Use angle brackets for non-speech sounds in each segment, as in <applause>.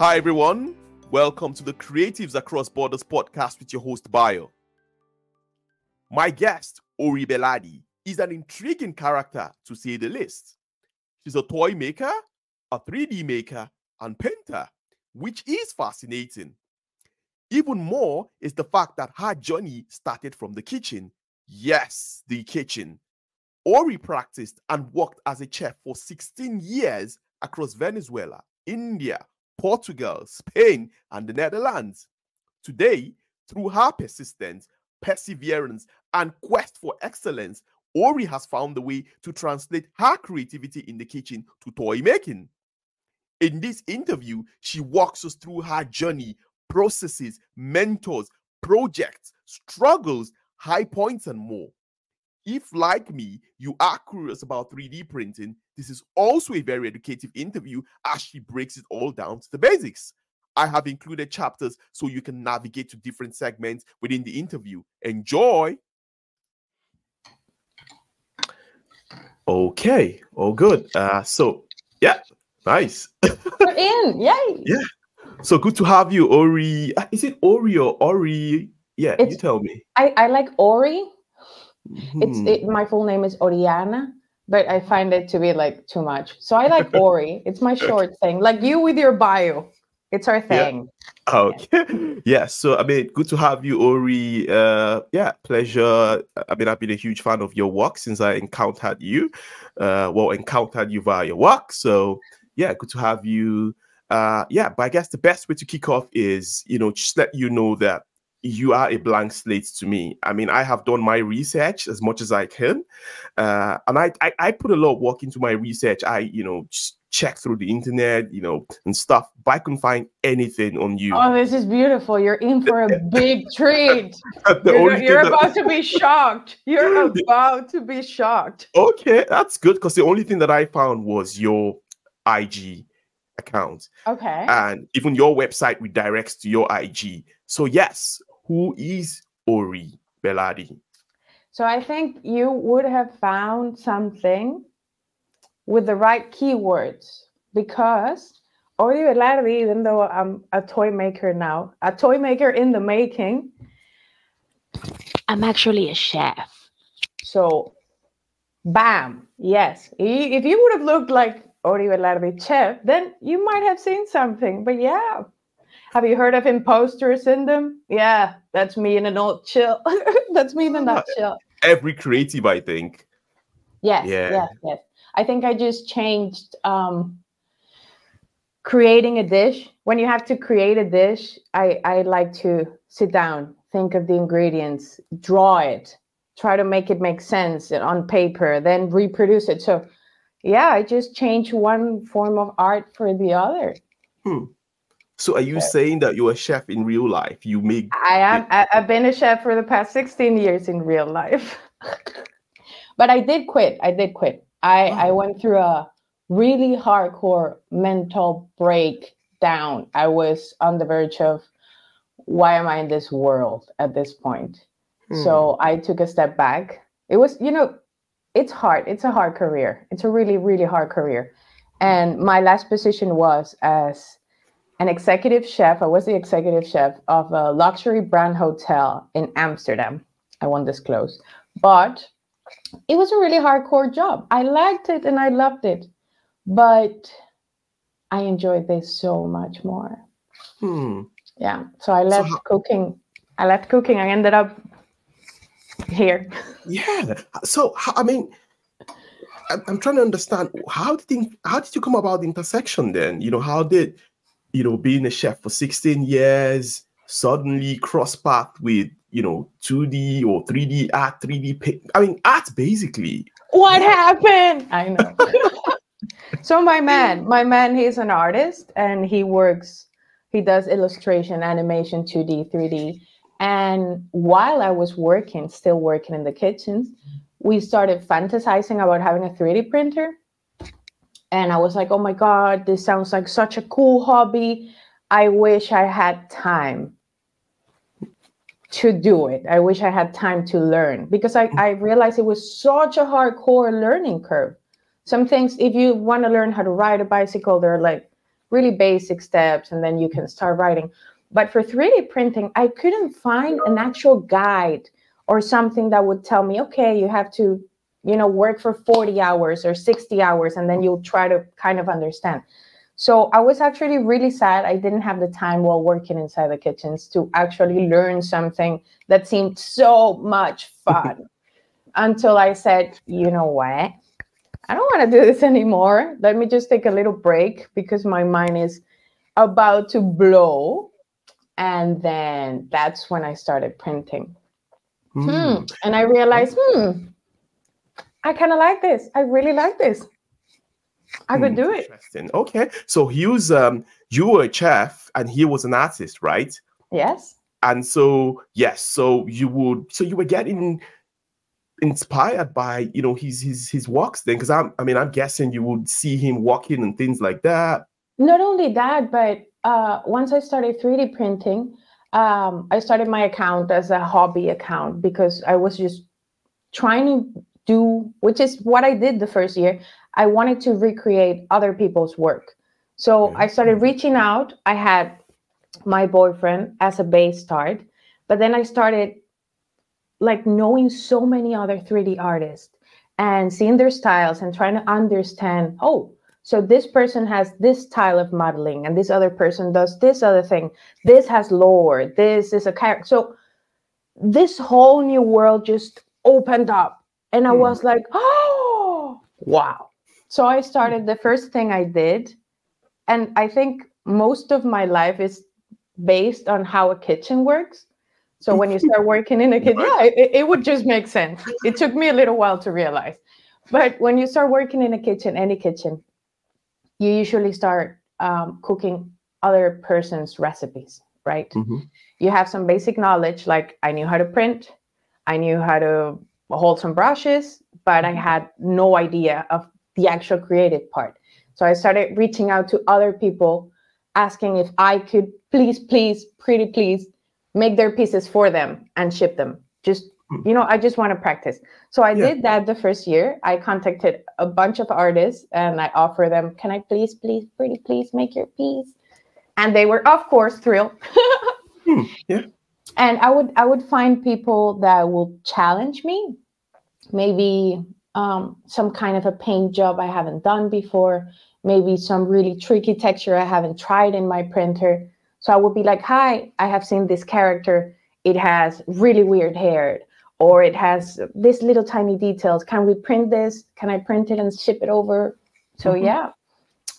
Hi, everyone. Welcome to the Creatives Across Borders podcast with your host, Bayo. My guest, Ori Bellardi, is an intriguing character to say the least. She's a toy maker, a 3D maker, and painter, which is fascinating. Even more is the fact that her journey started from the kitchen. Yes, the kitchen. Ori practiced and worked as a chef for 16 years across Venezuela, India, Portugal, Spain, and the Netherlands. Today, through her persistence, perseverance, and quest for excellence, Ori has found a way to translate her creativity in the kitchen to toy making. In this interview, she walks us through her journey, processes, mentors, projects, struggles, high points, and more. If, like me, you are curious about 3D printing, this is also a very educative interview as she breaks it all down to the basics. I have included chapters so you can navigate to different segments within the interview. Enjoy! Okay, all good. Uh, so, yeah, nice. <laughs> We're in, yay! Yeah. So good to have you, Ori. Uh, is it Ori or Ori? Yeah, it's, you tell me. I, I like Ori. Mm-hmm. It's it, my full name is Oriana, but I find it to be like too much. So I like <laughs> Ori. It's my short thing. Like you with your Bayo. It's our thing. Yeah. Okay. <laughs> yeah. So I mean, good to have you, Ori. Uh, yeah, pleasure. I mean, I've been a huge fan of your work since I encountered you. Uh, well, encountered you via your work. So yeah, good to have you. Uh, yeah, but I guess the best way to kick off is, you know, just let you know that you are a blank slate to me. I mean, I have done my research as much as I can, uh, and I, I, I put a lot of work into my research. I you know check through the internet, you know, and stuff, but I couldn't find anything on you. Oh, this is beautiful! You're in for a <laughs> big treat. <laughs> you're, you're about that... to be shocked. You're <laughs> about to be shocked. Okay, that's good because the only thing that I found was your IG account. Okay. And even your website redirects to your IG. So yes, who is Ori Bellardi? So I think you would have found something with the right keywords because Ori Bellardi, even though I'm a toy maker now, a toy maker in the making, I'm actually a chef. So, bam, yes. If you would have looked like Ori Bellardi chef, then you might have seen something. But yeah, have you heard of imposter syndrome? Yeah, that's me in a nutshell. <laughs> that's me in a nutshell. Every creative, I think. Yes, yeah. yes, yes. I think I just changed um, creating a dish. When you have to create a dish, I, I like to sit down, think of the ingredients, draw it, try to make it make sense on paper, then reproduce it. So, yeah, I just change one form of art for the other. Hmm. So are you saying that you're a chef in real life? You make I am I, have been a chef for the past 16 years in real life. <laughs> but I did quit. I did quit. I, oh. I went through a really hardcore mental breakdown. I was on the verge of why am I in this world at this point? Hmm. So I took a step back. It was, you know, it's hard. It's a hard career. It's a really, really hard career. And my last position was as an executive chef. I was the executive chef of a luxury brand hotel in Amsterdam. I won't disclose, but it was a really hardcore job. I liked it and I loved it, but I enjoyed this so much more. Hmm. Yeah. So I left so how- cooking. I left cooking. I ended up here. Yeah. So I mean, I'm trying to understand how did you, how did you come about the intersection then? You know, how did you know, being a chef for 16 years, suddenly cross path with, you know, 2D or 3D art, 3D, I mean, art basically. What happened? I know. <laughs> so my man, my man, he's an artist and he works, he does illustration, animation, 2D, 3D. And while I was working, still working in the kitchens, we started fantasizing about having a 3D printer and I was like, oh my God, this sounds like such a cool hobby. I wish I had time to do it. I wish I had time to learn because I, I realized it was such a hardcore learning curve. Some things, if you want to learn how to ride a bicycle, they're like really basic steps and then you can start riding. But for 3D printing, I couldn't find an actual guide or something that would tell me, okay, you have to, you know, work for 40 hours or 60 hours, and then you'll try to kind of understand. So I was actually really sad. I didn't have the time while working inside the kitchens to actually learn something that seemed so much <laughs> fun until I said, you know what? I don't want to do this anymore. Let me just take a little break because my mind is about to blow. And then that's when I started printing. Mm. Hmm. And I realized, hmm, I kind of like this. I really like this. I could do it. Interesting. Okay. So he was um you were a chef and he was an artist, right? Yes. And so yes, so you would so you were getting inspired by you know his his his walks then because I'm I mean I'm guessing you would see him walking and things like that. Not only that, but uh, once I started 3D printing, um, I started my account as a hobby account because I was just trying to do, which is what I did the first year. I wanted to recreate other people's work. So okay. I started mm-hmm. reaching out. I had my boyfriend as a base start, but then I started like knowing so many other 3D artists and seeing their styles and trying to understand, oh, so this person has this style of modeling and this other person does this other thing. This has lore. This is a character. So this whole new world just opened up and I hmm. was like, oh, wow. So I started the first thing I did. And I think most of my life is based on how a kitchen works. So when you <laughs> start working in a kitchen, yeah, it, it would just make sense. It took me a little while to realize. But when you start working in a kitchen, any kitchen, you usually start um, cooking other person's recipes, right? Mm-hmm. You have some basic knowledge, like I knew how to print, I knew how to hold some brushes, but I mm-hmm. had no idea of the actual creative part. So I started reaching out to other people, asking if I could please, please, pretty please make their pieces for them and ship them. Just, hmm. you know, I just want to practice. So I yeah. did that the first year. I contacted a bunch of artists and I offer them, can I please, please, pretty please make your piece? And they were, of course, thrilled. <laughs> hmm. Yeah. And I would I would find people that will challenge me, maybe um, some kind of a paint job I haven't done before, maybe some really tricky texture I haven't tried in my printer so I would be like, hi, I have seen this character. It has really weird hair, or it has this little tiny details. Can we print this? Can I print it and ship it over? So mm-hmm. yeah,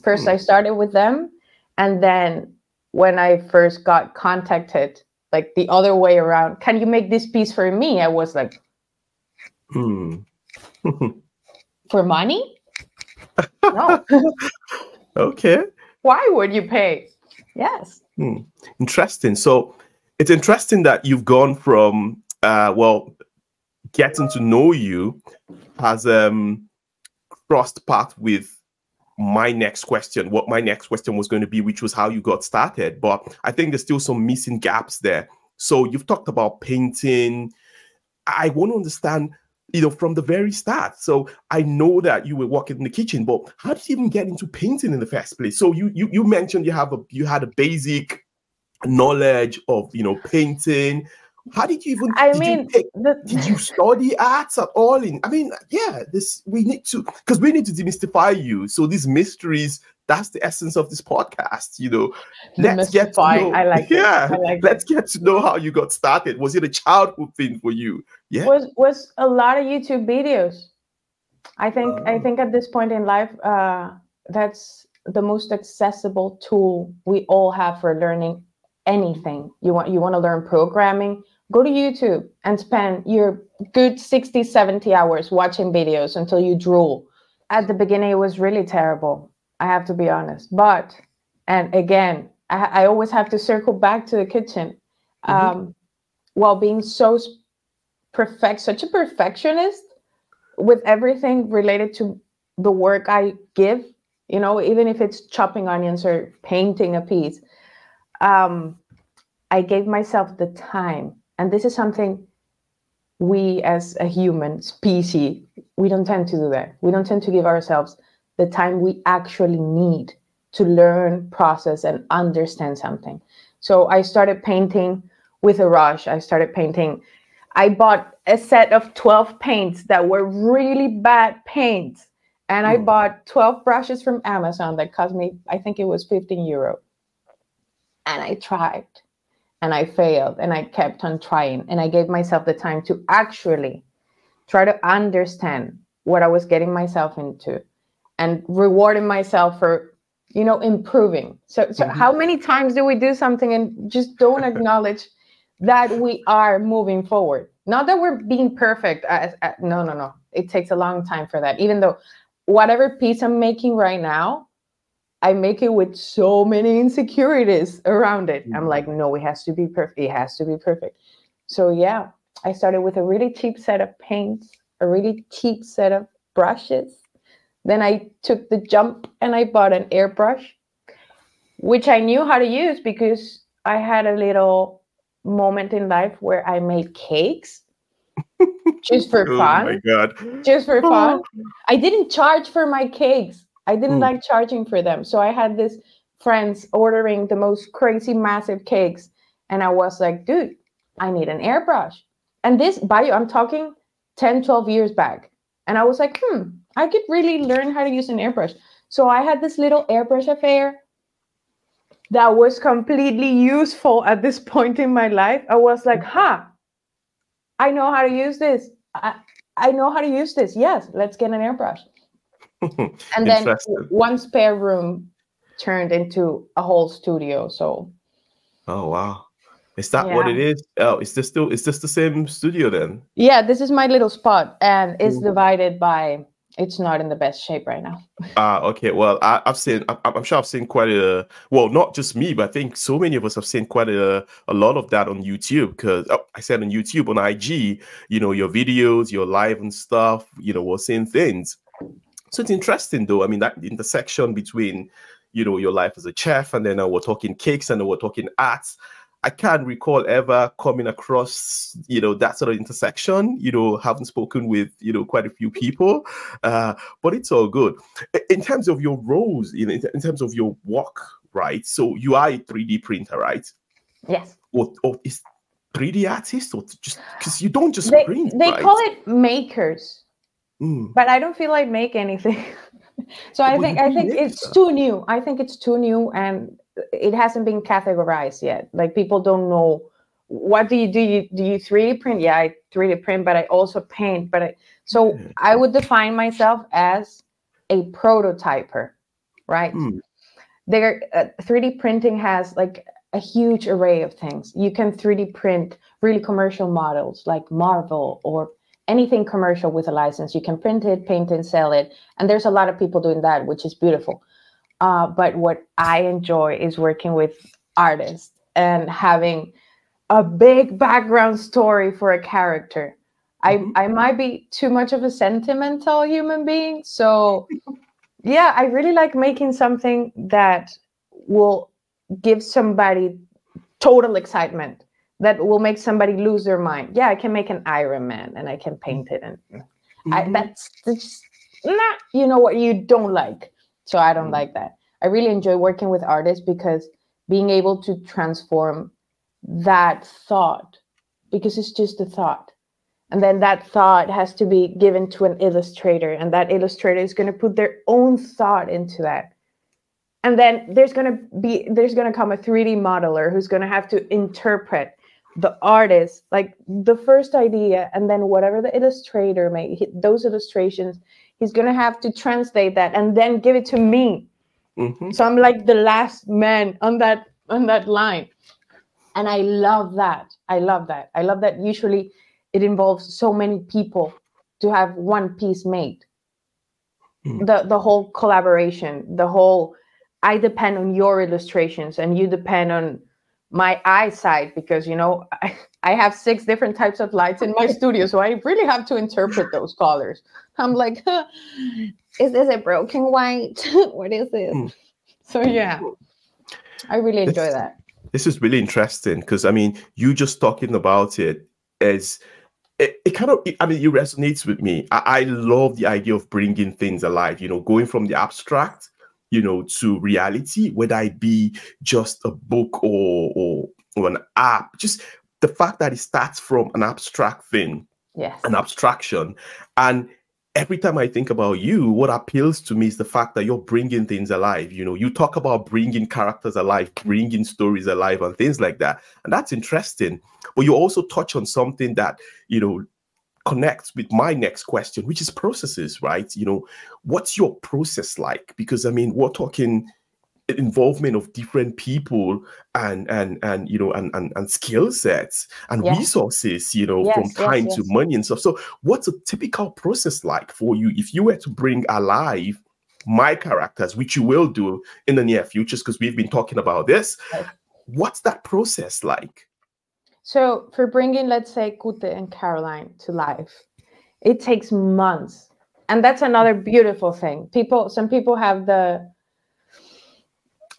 first I started with them, and then when I first got contacted, like the other way around, can you make this piece for me? I was like, hmm. <laughs> for money? No. <laughs> okay. Why would you pay? Yes. Hmm. Interesting. So it's interesting that you've gone from uh, well, getting to know you has um crossed path with my next question, what my next question was going to be, which was how you got started. But I think there's still some missing gaps there. So you've talked about painting. I want to understand you know, from the very start. So I know that you were working in the kitchen, but how did you even get into painting in the first place? So you you you mentioned you have a you had a basic knowledge of you know painting. How did you even? I mean, you the... did you study arts at all? In I mean, yeah, this we need to because we need to demystify you. So these mysteries that's the essence of this podcast you know let's get to know, I like yeah I like let's it. get to know how you got started was it a childhood thing for you yeah was was a lot of youtube videos i think i think at this point in life uh that's the most accessible tool we all have for learning anything you want you want to learn programming go to youtube and spend your good 60 70 hours watching videos until you drool at the beginning it was really terrible I have to be honest. But, and again, I, I always have to circle back to the kitchen. Mm-hmm. Um, while being so perfect, such a perfectionist with everything related to the work I give, you know, even if it's chopping onions or painting a piece, um, I gave myself the time. And this is something we as a human species, we don't tend to do that. We don't tend to give ourselves the time we actually need to learn, process, and understand something. So I started painting with a rush. I started painting. I bought a set of 12 paints that were really bad paints. And I hmm. bought 12 brushes from Amazon that cost me, I think it was 15 euro. And I tried and I failed and I kept on trying. And I gave myself the time to actually try to understand what I was getting myself into and rewarding myself for, you know, improving. So, so mm-hmm. how many times do we do something and just don't <laughs> acknowledge that we are moving forward? Not that we're being perfect. As, as, no, no, no. It takes a long time for that. Even though whatever piece I'm making right now, I make it with so many insecurities around it. I'm like, mm-hmm. no, it has to be perfect. It has to be perfect. So yeah, I started with a really cheap set of paints, a really cheap set of brushes. Then I took the jump and I bought an airbrush, which I knew how to use because I had a little moment in life where I made cakes <laughs> just for fun. Oh my god. Just for fun. I didn't charge for my cakes. I didn't mm. like charging for them. So I had this friends ordering the most crazy massive cakes. And I was like, dude, I need an airbrush. And this Bayo, I'm talking 10, 12 years back. And I was like, hmm, I could really learn how to use an airbrush. So I had this little airbrush affair that was completely useful at this <laughs> point in my life. I was like, huh, I know how to use this. I, I know how to use this. Yes, let's get an airbrush. <laughs> and then one spare room turned into a whole studio. So. Oh wow! Is that yeah. what it is? Oh, is this still is this the same studio then? Yeah, this is my little spot, and it's Ooh. divided by. It's not in the best shape right now. <laughs> Ah, uh, okay. Well, I, have seen. I, am sure I've seen quite a. Well, not just me, but I think so many of us have seen quite a a lot of that on YouTube. Because oh, I said on YouTube, on IG, you know, your videos, your live and stuff. You know, we're seeing things so it's interesting, though. I mean, that intersection between, you know, your life as a chef, and then uh, we're talking cakes, and we're talking arts. I can't recall ever coming across, you know, that sort of intersection. You know, having spoken with, you know, quite a few people, uh, but it's all good. In terms of your roles, you know, in terms of your work, right? So you are a 3D printer, right? Yes. Or, or is 3D artist, or just because you don't just they, print? They right? call it makers. Mm. But I don't feel like make anything. <laughs> so I think I think it's too new. I think it's too new and it hasn't been categorized yet. Like people don't know what do you do you do you 3D print? Yeah, I 3D print, but I also paint. But I, so yeah. I would define myself as a prototyper, right? Mm. There, uh, 3D printing has like a huge array of things. You can 3D print really commercial models like Marvel or anything commercial with a license. You can print it, paint it, and sell it. And there's a lot of people doing that, which is beautiful. Uh, but what I enjoy is working with artists and having a big background story for a character. Mm-hmm. I, I might be too much of a sentimental human being. So, <laughs> yeah, I really like making something that will give somebody total excitement that will make somebody lose their mind. Yeah, I can make an Iron Man and I can paint it, and mm-hmm. I, that's just not you know what you don't like. So I don't mm-hmm. like that. I really enjoy working with artists because being able to transform that thought because it's just a thought and then that thought has to be given to an illustrator and that illustrator is going to put their own thought into that and then there's going to be there's going to come a 3d modeler who's going to have to interpret the artist like the first idea and then whatever the illustrator made those illustrations he's going to have to translate that and then give it to me. Mm-hmm. so i'm like the last man on that on that line. And i love that. I love that. I love that usually it involves so many people to have one piece made. Mm. the the whole collaboration the whole i depend on your illustrations and you depend on my eyesight because you know I, <laughs> I have six different types of lights in my studio so i really have to interpret those colors. I'm like huh, <laughs> is this a broken white? <laughs> What is this? Mm. so yeah. I really enjoy this, that. this is really interesting because i mean you just talking about it as it, it kind of i mean it resonates with me. I, I love the idea of bringing things alive you know going from the abstract you know, to reality, whether it be just a book or or, or an app, just the fact that it starts from an abstract thing, yes, an abstraction, and every time I think about you, what appeals to me is the fact that you're bringing things alive. You know, you talk about bringing characters alive, bringing stories alive, and things like that. And that's interesting. But you also touch on something that, you know, connects with my next question, which is processes, right? You know, what's your process like? Because I mean, we're talking involvement of different people and and and you know and and, and skill sets and yes. resources you know yes, from time yes, to money and stuff so what's a typical process like for you if you were to bring alive my characters which you will do in the near future because we've been talking about this what's that process like so for bringing let's say kute and caroline to life it takes months and that's another beautiful thing people some people have the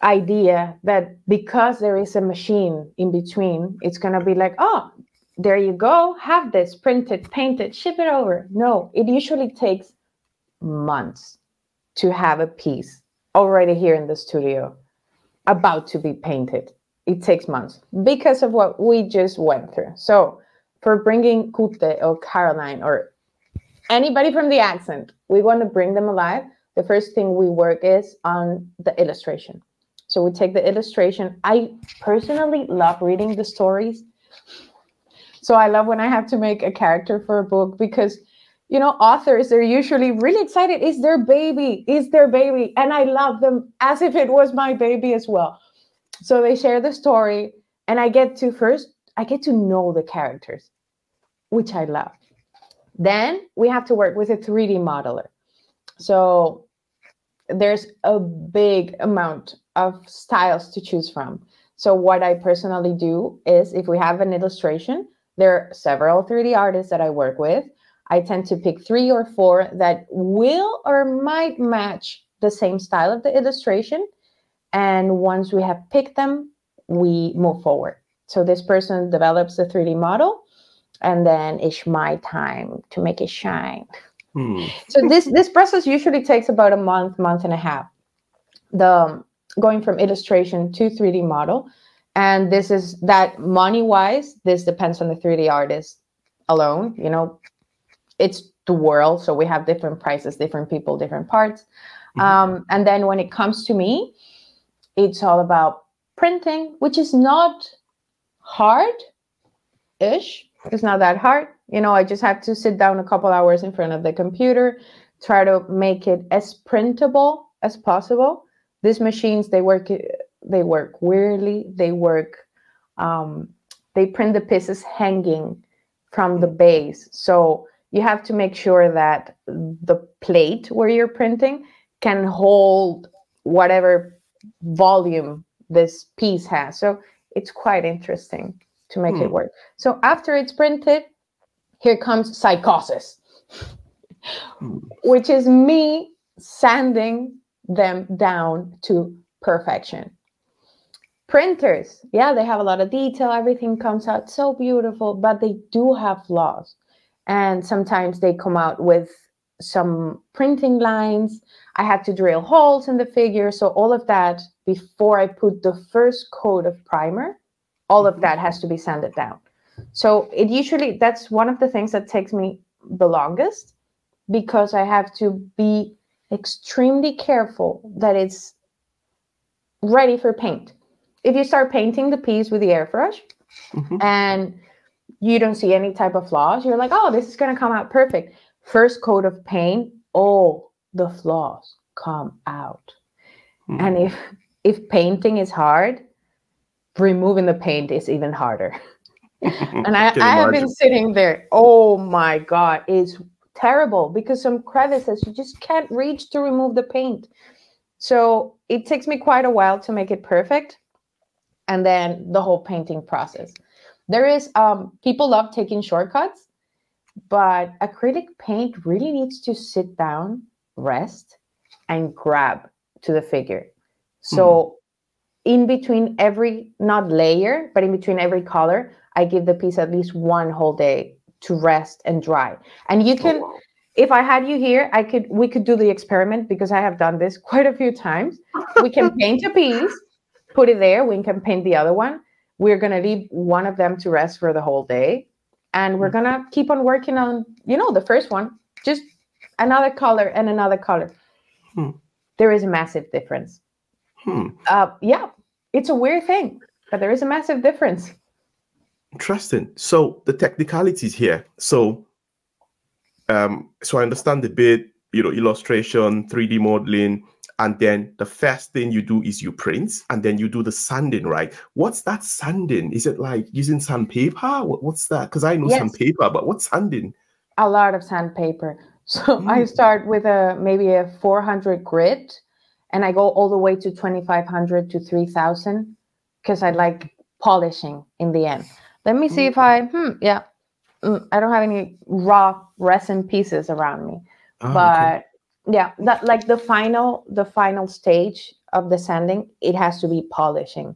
idea that because there is a machine in between, it's going to be like, oh, there you go, have this printed, painted, ship it over. No, it usually takes months to have a piece already here in the studio about to be painted. It takes months because of what we just went through. So, for bringing Kute or Caroline or anybody from the accent, we want to bring them alive. The first thing we work is on the illustration. So we take the illustration. I personally love reading the stories. So I love when I have to make a character for a book because you know authors they're usually really excited is their baby is their baby and i love them as if it was my baby as well so they share the story and i get to first i get to know the characters which i love then we have to work with a 3d modeler so there's a big amount of styles to choose from. So what I personally do is if we have an illustration, there are several 3D artists that I work with. I tend to pick three or four that will or might match the same style of the illustration. And once we have picked them, we move forward. So this person develops the 3D model, and then it's my time to make it shine. Hmm. So this this process usually takes about a month, month and a half. The going from illustration to 3D model. And this is that money wise, this depends on the 3D artist alone. You know, it's the world. So we have different prices, different people, different parts. Mm-hmm. Um, and then when it comes to me, it's all about printing, which is not hard ish. It's not that hard. You know, I just have to sit down a couple hours in front of the computer, try to make it as printable as possible these machines they work they work weirdly they work um, they print the pieces hanging from the base so you have to make sure that the plate where you're printing can hold whatever volume this piece has so it's quite interesting to make hmm. it work so after it's printed here comes psychosis hmm. which is me sanding them down to perfection. Printers, yeah, they have a lot of detail, everything comes out so beautiful, but they do have flaws. And sometimes they come out with some printing lines. I had to drill holes in the figure. So, all of that before I put the first coat of primer, all of that has to be sanded down. So, it usually that's one of the things that takes me the longest because I have to be extremely careful that it's ready for paint. If you start painting the piece with the airbrush mm-hmm. and you don't see any type of flaws, you're like, oh, this is going to come out perfect. First coat of paint, all the flaws come out. Mm-hmm. And if if painting is hard, removing the paint is even harder. <laughs> and I, I have been sitting there. Oh my God, it's terrible because some crevices you just can't reach to remove the paint. So it takes me quite a while to make it perfect. And then the whole painting process. There is um people love taking shortcuts, but acrylic paint really needs to sit down, rest, and grab to the figure. So mm. in between every not layer, but in between every color, I give the piece at least one whole day to rest and dry. And you can, oh, wow. if I had you here, I could we could do the experiment because I have done this <laughs> quite a few times. We can <laughs> paint a piece, put it there. We can paint the other one. We're gonna leave one of them to rest for the whole day, and we're gonna keep on working on you know the first one, just another color and another color. Hmm. There is a massive difference. Hmm. Uh, yeah, it's a weird thing, but there is a massive difference. Interesting. So the technicalities here. So um, so I understand the bit, you know, illustration, 3D modeling, and then the first thing you do is you print, and then you do the sanding, right? What's that sanding? Is it like using sandpaper? What, what's that? Because I know yes. sandpaper, but what's sanding? A lot of sandpaper. So mm. I start with a maybe a 400 grit, and I go all the way to 2500 to 3000 because I like polishing in the end. Let me see mm. if I, hmm, yeah, Mm, I don't have any raw resin pieces around me. Oh, but okay. yeah, that like the final the final stage of the sanding, it has to be polishing.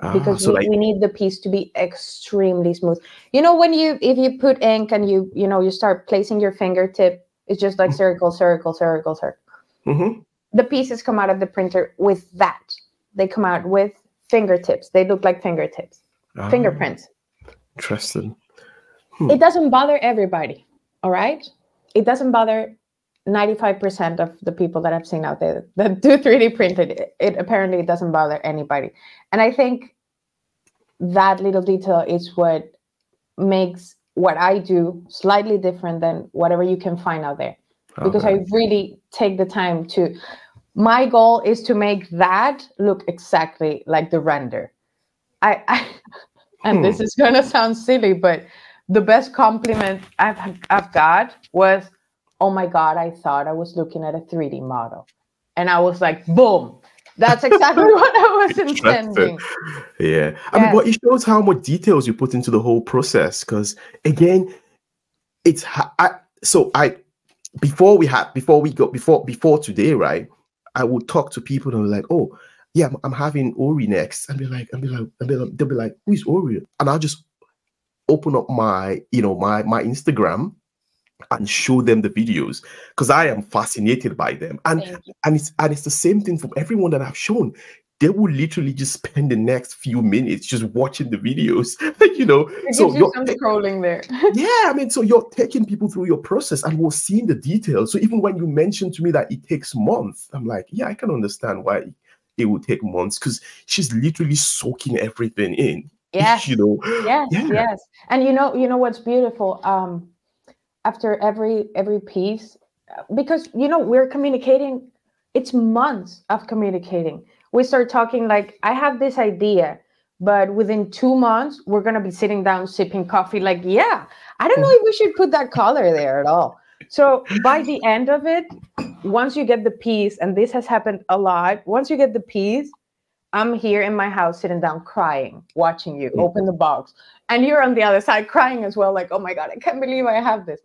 Ah, because so we, like... we need the piece to be extremely smooth. You know, when you if you put ink and you you know you start placing your fingertip, it's just like mm-hmm. circle, circle, circle, circle. Mm-hmm. The pieces come out of the printer with that. They come out with fingertips. They look like fingertips, ah, fingerprints. Interesting. Hmm. It doesn't bother everybody. All right. It doesn't bother 95% of the people that I've seen out there that do 3D printed. It, it apparently doesn't bother anybody. And I think that little detail is what makes what I do slightly different than whatever you can find out there. Because I really take the time to my goal is to make that look exactly like the render. I, I <laughs> and hmm. this is gonna sound silly, but the best compliment I've I've got was, "Oh my god, I thought I was looking at a 3D model," and I was like, "Boom." That's exactly <laughs> what I was intending. Yeah. I yes. mean, but it shows how much details you put into the whole process. Because again, it's I, so I before we had before we got before before today, right? I would talk to people and be like, oh, yeah, I'm, I'm having Ori next, and be like, and be like, and be like, they'll be like, who is Ori? And I'll just open up my you know my my instagram and show them the videos because i am fascinated by them. And and it's and it's the same thing from everyone that i've shown. They will literally just spend the next few minutes just watching the videos <laughs> you know? It so you're some scrolling there. <laughs> Yeah i mean so you're taking people through your process and we're seeing the details. So even when you mentioned to me that it takes months i'm like yeah i can understand why it would take months because she's literally soaking everything in. <laughs> Yes. You know? Yes yeah. yes. And you know you know what's beautiful? Um after every every piece because you know we're communicating it's months of communicating. We start talking like i have this idea but within two months we're going to be sitting down sipping coffee like yeah i don't know if we should put that color there at all. So by the end of it once you get the piece and this has happened a lot once you get the piece I'm here in my house sitting down crying, watching you open the box. And you're on the other side crying as well, like, oh my God, I can't believe I have this.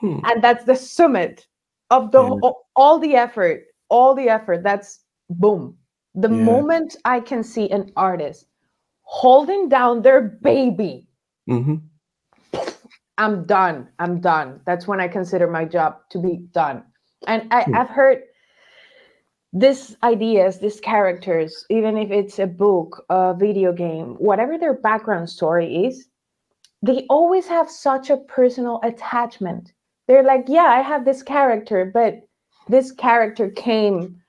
Hmm. And that's the summit of the yeah. all the effort, all the effort. That's boom. The yeah. moment I can see an artist holding down their baby, mm-hmm. I'm done. I'm done. That's when I consider my job to be done. And I, hmm. I've heard this ideas, these characters, even if it's a book, a video game, whatever their background story is, they always have such a personal attachment. They're like, yeah, I have this character, but this character came,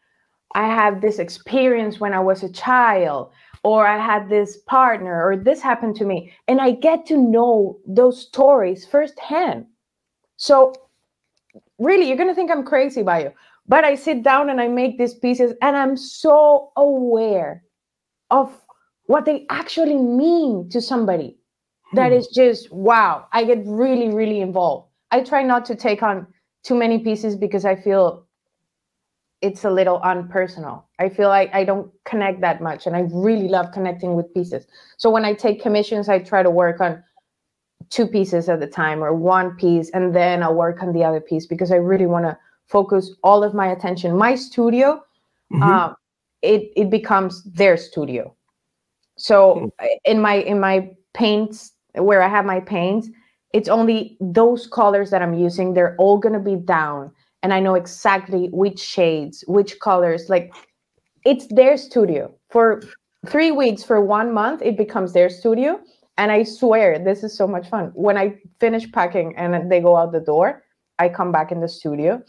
I had this experience when I was a child, or I had this partner, or this happened to me. And I get to know those stories firsthand. So, really, you're going to think I'm crazy by you but I sit down and I make these pieces and I'm so aware of what they actually mean to somebody. Hmm. That is just wow. I get really, really involved. I try not to take on too many pieces because I feel it's a little unpersonal. I feel like I don't connect that much and I really love connecting with pieces. So when I take commissions, I try to work on two pieces at a time or one piece and then I'll work on the other piece because I really want to focus all of my attention. My studio, mm-hmm. uh, it it becomes their studio. So mm. in my in my paints where I have my paints, it's only those colors that I'm using. They're all going to be down. And I know exactly which shades, which colors. Like it's their studio. For three weeks, for one month, it becomes their studio. And I swear, this is so much fun. When I finish packing and they go out the door, I come back in the studio.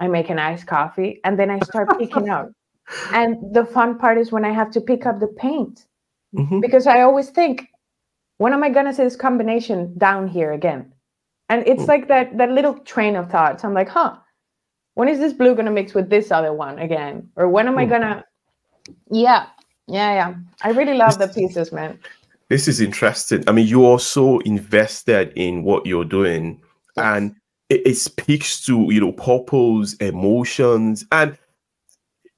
I make an iced coffee and then I start picking out. <laughs> And the fun part is when I have to pick up the paint mm-hmm. because I always think, when am I gonna see this combination down here again? And it's mm. like that that little train of thoughts. I'm like, huh, when is this blue gonna mix with this other one again? Or when am mm. I gonna? Yeah, yeah, yeah. I really love the pieces, man. This is interesting. I mean, you are so invested in what you're doing, yes. and it, it speaks to you know purpose, emotions, and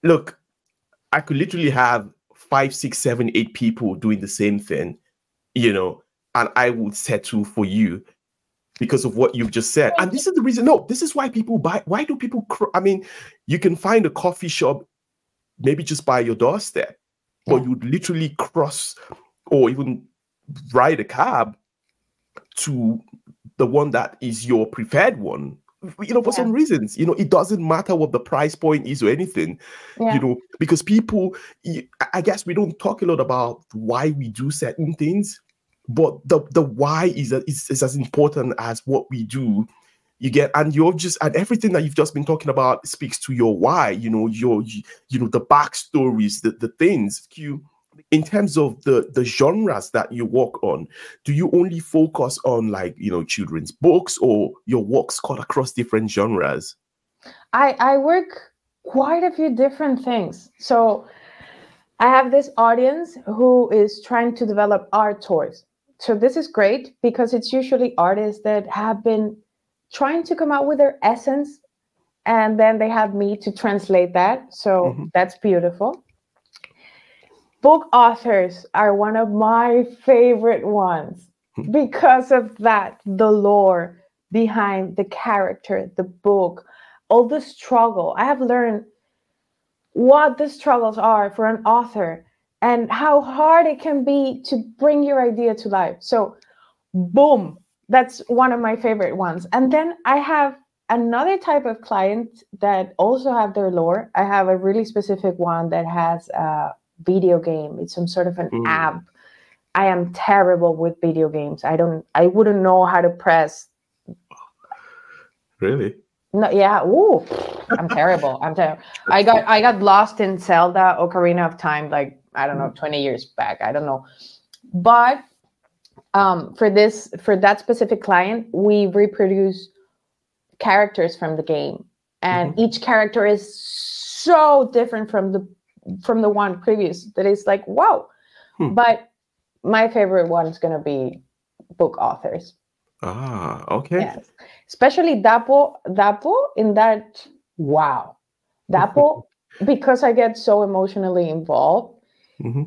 look, I could literally have five, six, seven, eight people doing the same thing, you know, and I would settle for you because of what you've just said. And this is the reason. No, this is why people buy. Why do people? Cr- I mean, you can find a coffee shop, maybe just by your doorstep, yeah. but you'd literally cross or even ride a cab to the one that is your preferred one you know for yeah. some reasons you know it doesn't matter what the price point is or anything yeah. you know because people i guess we don't talk a lot about why we do certain things but the the why is, is, is as important as what we do you get and you're just and everything that you've just been talking about speaks to your why you know your you know the backstories the, the things you in terms of the the genres that you work on do you only focus on like you know children's books or your works cut across different genres? I i work quite a few different things. So i have this audience who is trying to develop art toys. So this is great because it's usually artists that have been trying to come out with their essence and then they have me to translate that. So mm-hmm. that's beautiful book authors are one of my favorite ones hmm. because of that the lore behind the character the book all the struggle i have learned what the struggles are for an author and how hard it can be to bring your idea to life. So, boom, that's one of my favorite ones. And then I have another type of client that also have their lore. I have a really specific one that has a video game. It's some sort of an mm. app. I am terrible with video games. I don't I wouldn't know how to press Really? No, yeah. Ooh, I'm terrible. I'm terrible. I got I got lost in Zelda Ocarina of Time like I don't know, mm. 20 years back. I don't know. But um, for this, for that specific client, we reproduce characters from the game. And mm-hmm. each character is so different from the from the one previous that is like, wow. Hmm. But my favorite one is gonna be book authors. Ah, okay. Yes. Especially Dapo, Dapo in that wow. Dapo, <laughs> because I get so emotionally involved, Mm-hmm.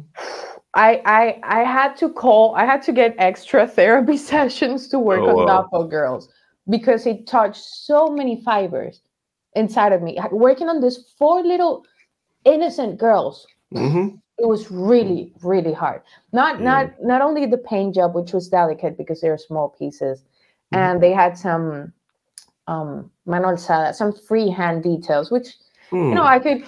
I, I I had to call. I had to get extra <laughs> therapy sessions to work oh, on wow. Dapo Girls because it touched so many fibers inside of me. Working on these four little innocent girls, mm-hmm. it was really really hard. Not yeah. not not only the paint job, which was delicate because they were small pieces, mm-hmm. and they had some um mano alzada, some freehand details, which mm. you know I could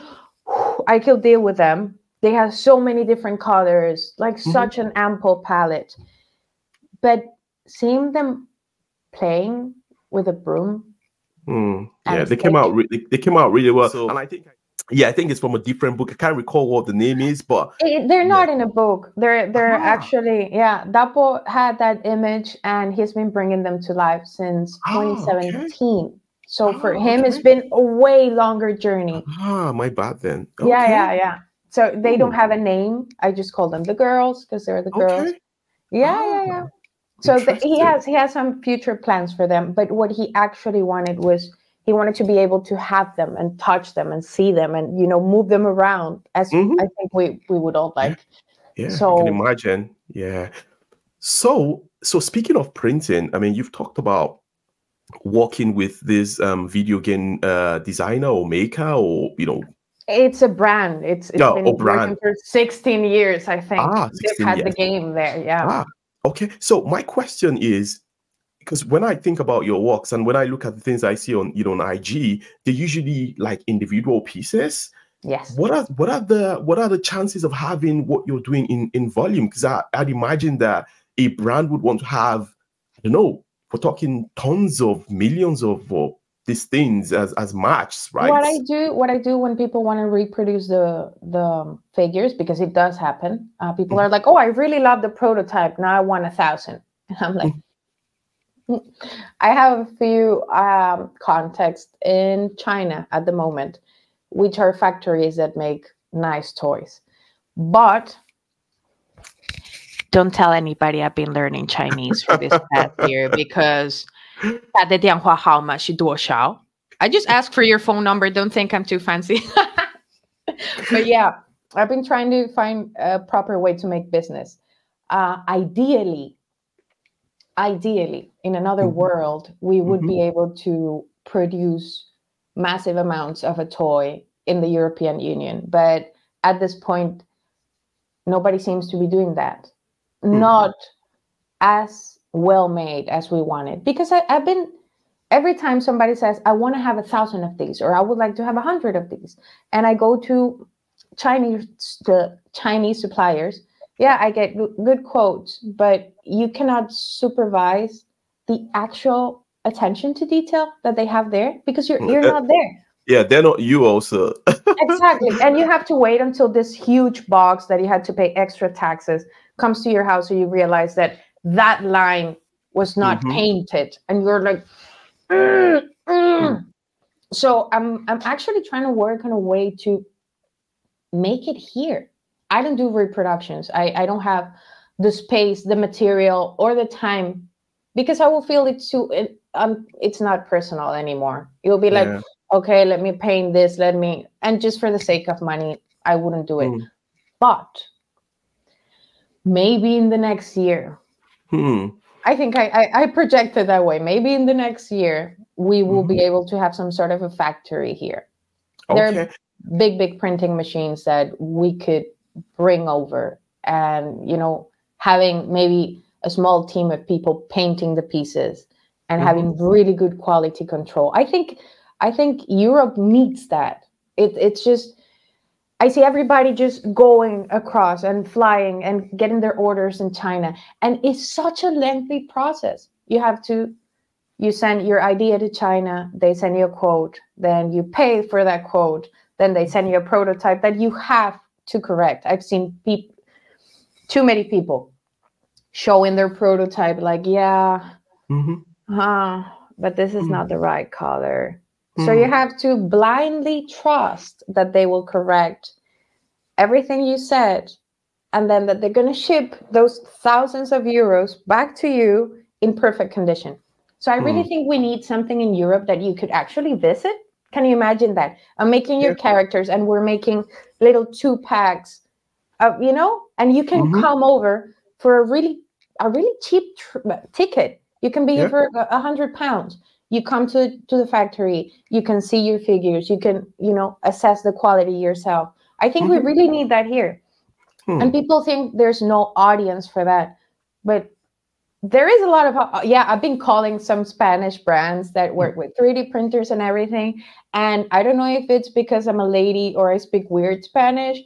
I could deal with them they have so many different colors, like mm-hmm. such an ample palette. But seeing them playing with a broom. Mm, yeah, they came out. Re- they came out really well, so, and I think. Yeah, I think it's from a different book. I can't recall what the name is, but it, they're not yeah. in a book. They're they're ah. actually yeah. Dapo had that image, and he's been bringing them to life since ah, 2017. Okay. So ah, for him, okay. it's been a way longer journey. Ah, my bad then. Okay. Yeah, yeah, yeah. So they Ooh. don't have a name. I just call them the girls because they're the girls. Okay. Yeah, yeah, yeah. Ah, so the, he has he has some future plans for them, but what he actually wanted was he wanted to be able to have them and touch them and see them and you know move them around as mm-hmm. I think we we would all like. Yeah, so I can imagine. Yeah. So so speaking of printing, I mean, you've talked about working with this um, video game uh, designer or maker or you know it's a brand. It's, it's been oh, brand. for 16 years, I think. Ah, They've had years. the game there. Yeah. Ah, okay. So my question is, because when I think about your works and when I look at the things I see on you know on IG, they're usually like individual pieces. Yes. What are what are the what are the chances of having what you're doing in in volume? Because I'd imagine that a brand would want to have, I don't know, we're talking tons of millions of uh, these things as as matches, right? What I do, what I do when people want to reproduce the the figures, because it does happen. Uh, people mm-hmm. are like, "Oh, I really love the prototype. Now I want a thousand. And <laughs> I'm like, mm-hmm. I have a few um, contacts in China at the moment, which are factories that make nice toys, but don't tell anybody I've been learning Chinese for this past <laughs> year because I just ask for your phone number. Don't think I'm too fancy. <laughs> but yeah, I've been trying to find a proper way to make business. Uh, ideally, ideally, in another mm-hmm. world, we would mm-hmm. be able to produce massive amounts of a toy in the European Union. But at this point, nobody seems to be doing that. Mm-hmm. Not as well made as we wanted. Because I, I've been every time somebody says, I want to have a thousand of these, or I would like to have a hundred of these, and I go to Chinese the Chinese suppliers, yeah, I get good quotes, but you cannot supervise the actual attention to detail that they have there because you're you're not there. Yeah, they're not you also. <laughs> exactly. And you have to wait until this huge box that you had to pay extra taxes comes to your house so you realize that that line was not mm-hmm. painted and you're like mm, <clears throat> mm. so i'm i'm actually trying to work on a way to make it here i don't do reproductions i i don't have the space the material or the time because i will feel it too it, um it's not personal anymore you'll be like yeah. okay let me paint this let me and just for the sake of money i wouldn't do it mm. but maybe in the next year hmm. I think I, I, I project it that way. Maybe in the next year we will mm-hmm. be able to have some sort of a factory here. Okay. There are big, big printing machines that we could bring over, and you know, having maybe a small team of people painting the pieces and mm-hmm. having really good quality control. I think I think Europe needs that. It, it's just I see everybody just going across and flying and getting their orders in China. And it's such a lengthy process. You have to, you send your idea to China, they send you a quote, then you pay for that quote, then they send you a prototype that you have to correct. I've seen people, too many people showing their prototype, like, yeah, mm-hmm. huh, but this is mm-hmm. not the right color so you mm. have to blindly trust that they will correct everything you said and then that they're going to ship those thousands of euros back to you in perfect condition. So I really mm. think we need something in Europe that you could actually visit. Can you imagine that? I'm making your characters and we're making little two packs of, you know, and you can mm-hmm. come over for a really a really cheap tr- ticket. You can be yeah. for a hundred pounds you come to to the factory you can see your figures you can you know assess the quality yourself i think mm-hmm. we really need that here hmm. and people think there's no audience for that but there is a lot of uh, yeah i've been calling some spanish brands that work with 3d printers and everything and i don't know if it's because i'm a lady or i speak weird spanish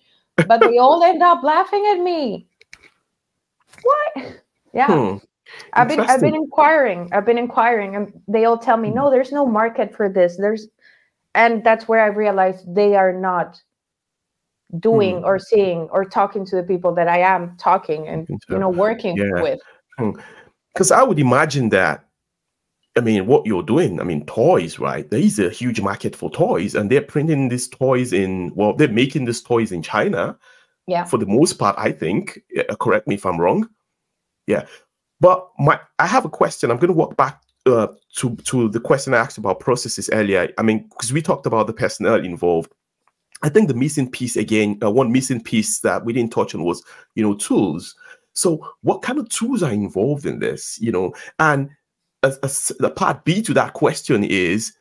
but they all <laughs> end up laughing at me what yeah hmm. I've been I've been inquiring. I've been inquiring, and they all tell me, no, there's no market for this. There's, and that's where I realized they are not doing hmm. or seeing or talking to the people that I am talking and you know working yeah. with. Because hmm. I would imagine that. I mean, what you're doing, I mean, toys, right? There is a huge market for toys, and they're printing these toys in, well, they're making these toys in China. Yeah. For the most part, I think. Correct me if I'm wrong. Yeah. But my, I have a question. I'm going to walk back uh, to to the question I asked about processes earlier. I mean, because we talked about the personnel involved. I think the missing piece again, uh, one missing piece that we didn't touch on was, you know, tools. So, what kind of tools are involved in this? You know, and as the part B to that question is,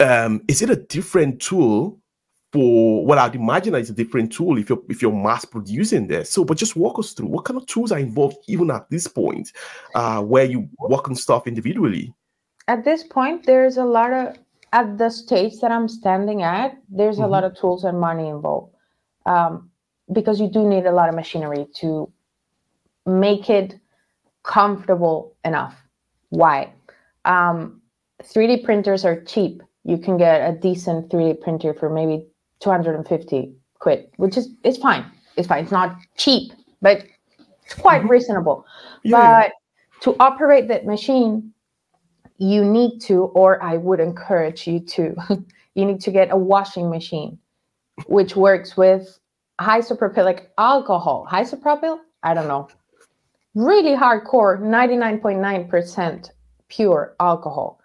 um, is it a different tool for well, I'd imagine it's a different tool if you're if you're mass producing this. So, but just walk us through what kind of tools are involved even at this point, uh, where you work on stuff individually. At this point, there's a lot of at the stage that I'm standing at. There's mm-hmm. a lot of tools and money involved, um, because you do need a lot of machinery to make it comfortable enough. Why? Um, 3D printers are cheap. You can get a decent 3D printer for maybe 250 quid, which is it's fine. It's fine. It's not cheap, but it's quite mm-hmm. reasonable. Yeah, but yeah. to operate that machine, you need to, or I would encourage you to, <laughs> you need to get a washing machine, which works with isopropylic alcohol. Isopropyl? I don't know. Really hardcore, 99.9% pure alcohol.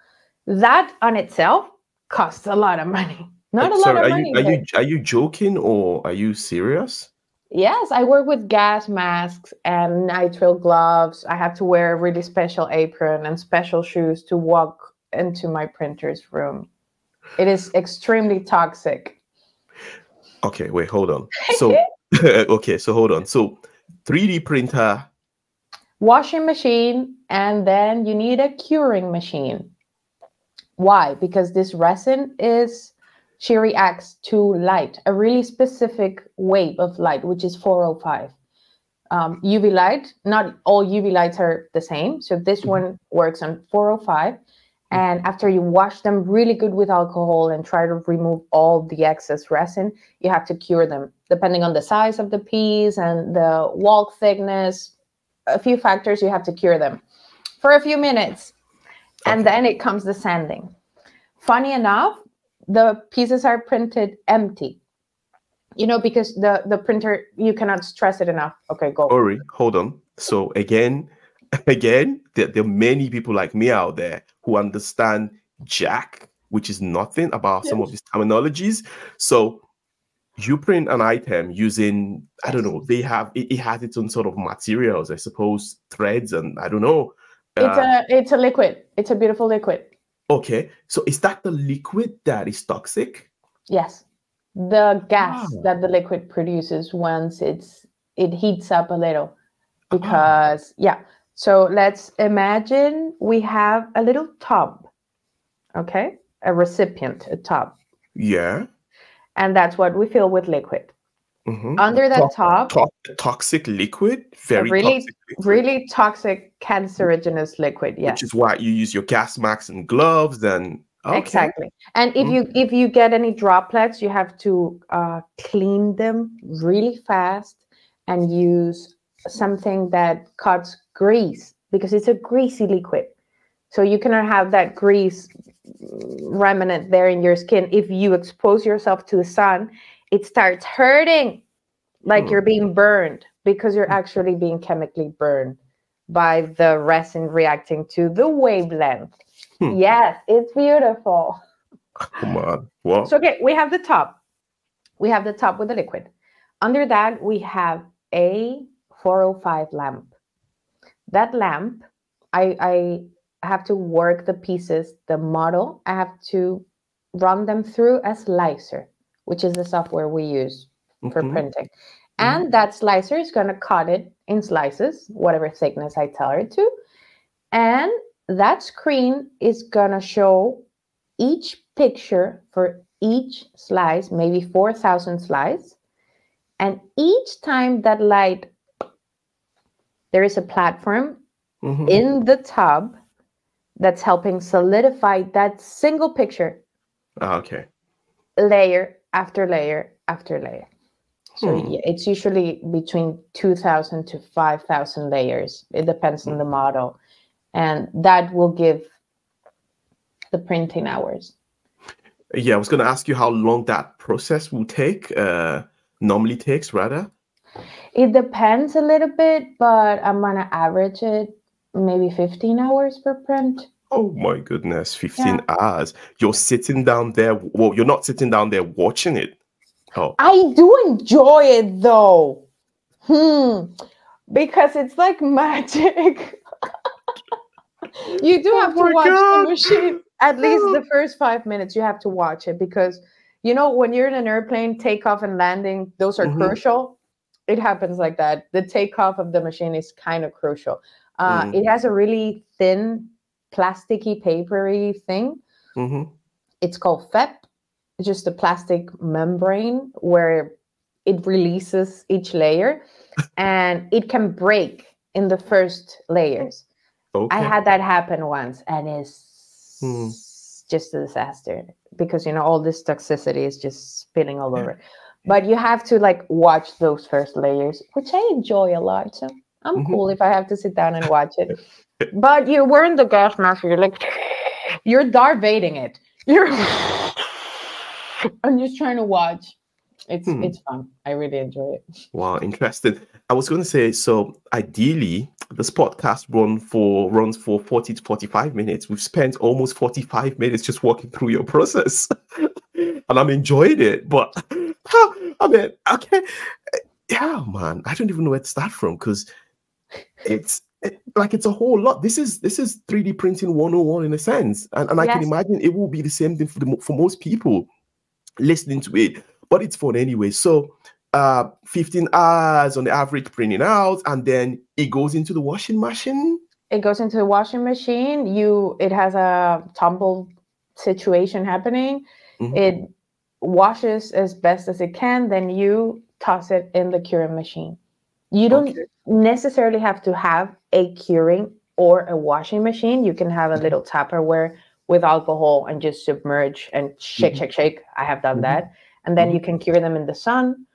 That on itself costs a lot of money. Not a lot of are money. You, are you are you joking or are you serious? Yes, I work with gas masks and nitrile gloves. I have to wear a really special apron and special shoes to walk into my printer's room. It is extremely toxic. Okay, wait, hold on. <laughs> So <laughs> okay, so hold on. So 3D printer washing machine and then you need a curing machine. Why? Because this resin is she reacts to light, a really specific wave of light, which is 405. Um, UV light, not all UV lights are the same. So this mm-hmm. one works on 405. And after you wash them really good with alcohol and try to remove all the excess resin, you have to cure them. Depending on the size of the piece and the wall thickness, a few factors, you have to cure them for a few minutes. And then it comes the sanding. Funny enough, the pieces are printed empty. You know because the the printer you cannot stress it enough. Okay go. Ori, hold on. So again <laughs> again there, there, are many people like me out there who understand jack which is nothing about some of these terminologies. So you print an item using i don't know they have it, it, has its own sort of materials i suppose threads and i don't know uh, it's a it's a liquid. It's a beautiful liquid Okay, so is that the liquid that is toxic? Yes, the gas ah. that the liquid produces once it's it heats up a little, ah. because ah. yeah. So let's imagine we have a little tub, okay, a recipient, a tub. Yeah. And that's what we fill with liquid. Mm-hmm. Under that to- top, to- toxic liquid, very really, toxic liquid. really toxic cancerogenous liquid. Yes, which is why you use your gas masks and gloves. And okay. exactly. And if mm-hmm. you if you get any droplets, you have to uh, clean them really fast and use something that cuts grease because it's a greasy liquid. So you cannot have that grease remnant there in your skin if you expose yourself to the sun it starts hurting like mm. you're being burned because you're hmm. actually being chemically burned by the resin reacting to the wavelength. Hmm. Yes, it's beautiful. Come on. What? So okay, we have the top. We have the top with the liquid. Under that, we have a 405 lamp. That lamp, I I have to work the pieces, the model, I have to run them through a slicer which is the software we use mm-hmm. for printing. Mm-hmm. And that slicer is going to cut it in slices, whatever thickness I tell her to. And that screen is going to show each picture for each slice, maybe 4,000 slices. And each time that light, there is a platform mm-hmm. in the tub that's helping solidify that single picture. Ah, okay. Layer after layer after layer. So hmm. yeah, it's usually between 2,000 to 5,000 layers. It depends on the hmm. model. And that will give the printing hours. Yeah, I was going to ask you how long that process will take, uh, normally takes rather. It depends a little bit, but I'm going to average it maybe 15 hours per print. Oh my goodness, 15 yeah. hours. You're sitting down there. Well, you're not sitting down there watching it. Oh. I do enjoy it though. Hmm. Because it's like magic. <laughs> you do oh have oh to watch God. the machine. At <laughs> least the first five minutes, you have to watch it because you know, when you're in an airplane, takeoff and landing, those are Mhm. crucial. It happens like that. The takeoff of the machine is kind of crucial. Uh, Mm. It has a really thin, plasticky, papery thing. hmm It's called FEP, it's just a plastic membrane where it releases each layer <laughs> and it can break in the first layers. Okay. I had that happen once and it's Hmm. just a disaster because you know all this toxicity is just spilling all over. But you have to like watch those first layers, which I enjoy a lot. So I'm Mhm. cool if I have to sit down and watch it. But you're wearing the gas mask, you're like you're Darth Vading it. You're I'm just trying to watch. It's Hmm. it's fun. I really enjoy it. Wow, interesting. I was going to say, so ideally, this podcast run for runs for forty to forty-five minutes. We've spent almost forty-five minutes just walking through your process, <laughs> and I'm enjoying it. But <laughs> I mean, okay, yeah, man, I don't even know where to start from because it's it- like it's a whole lot. This is this is 3D printing 101 in a sense, and, and I can imagine it will be the same thing for the, for most people listening to it. But it's fun anyway. So uh 15 hours on the average printing out and then it goes into the washing machine it goes into the washing machine you it has a tumble situation happening Mhm. it washes as best as it can then you toss it in the curing machine you don't Okay. necessarily have to have a curing or a washing machine you can have a Mhm. little tupperware with alcohol and just submerge and shake Mhm. shake shake i have done Mhm. that and then Mhm. you can cure them in the sun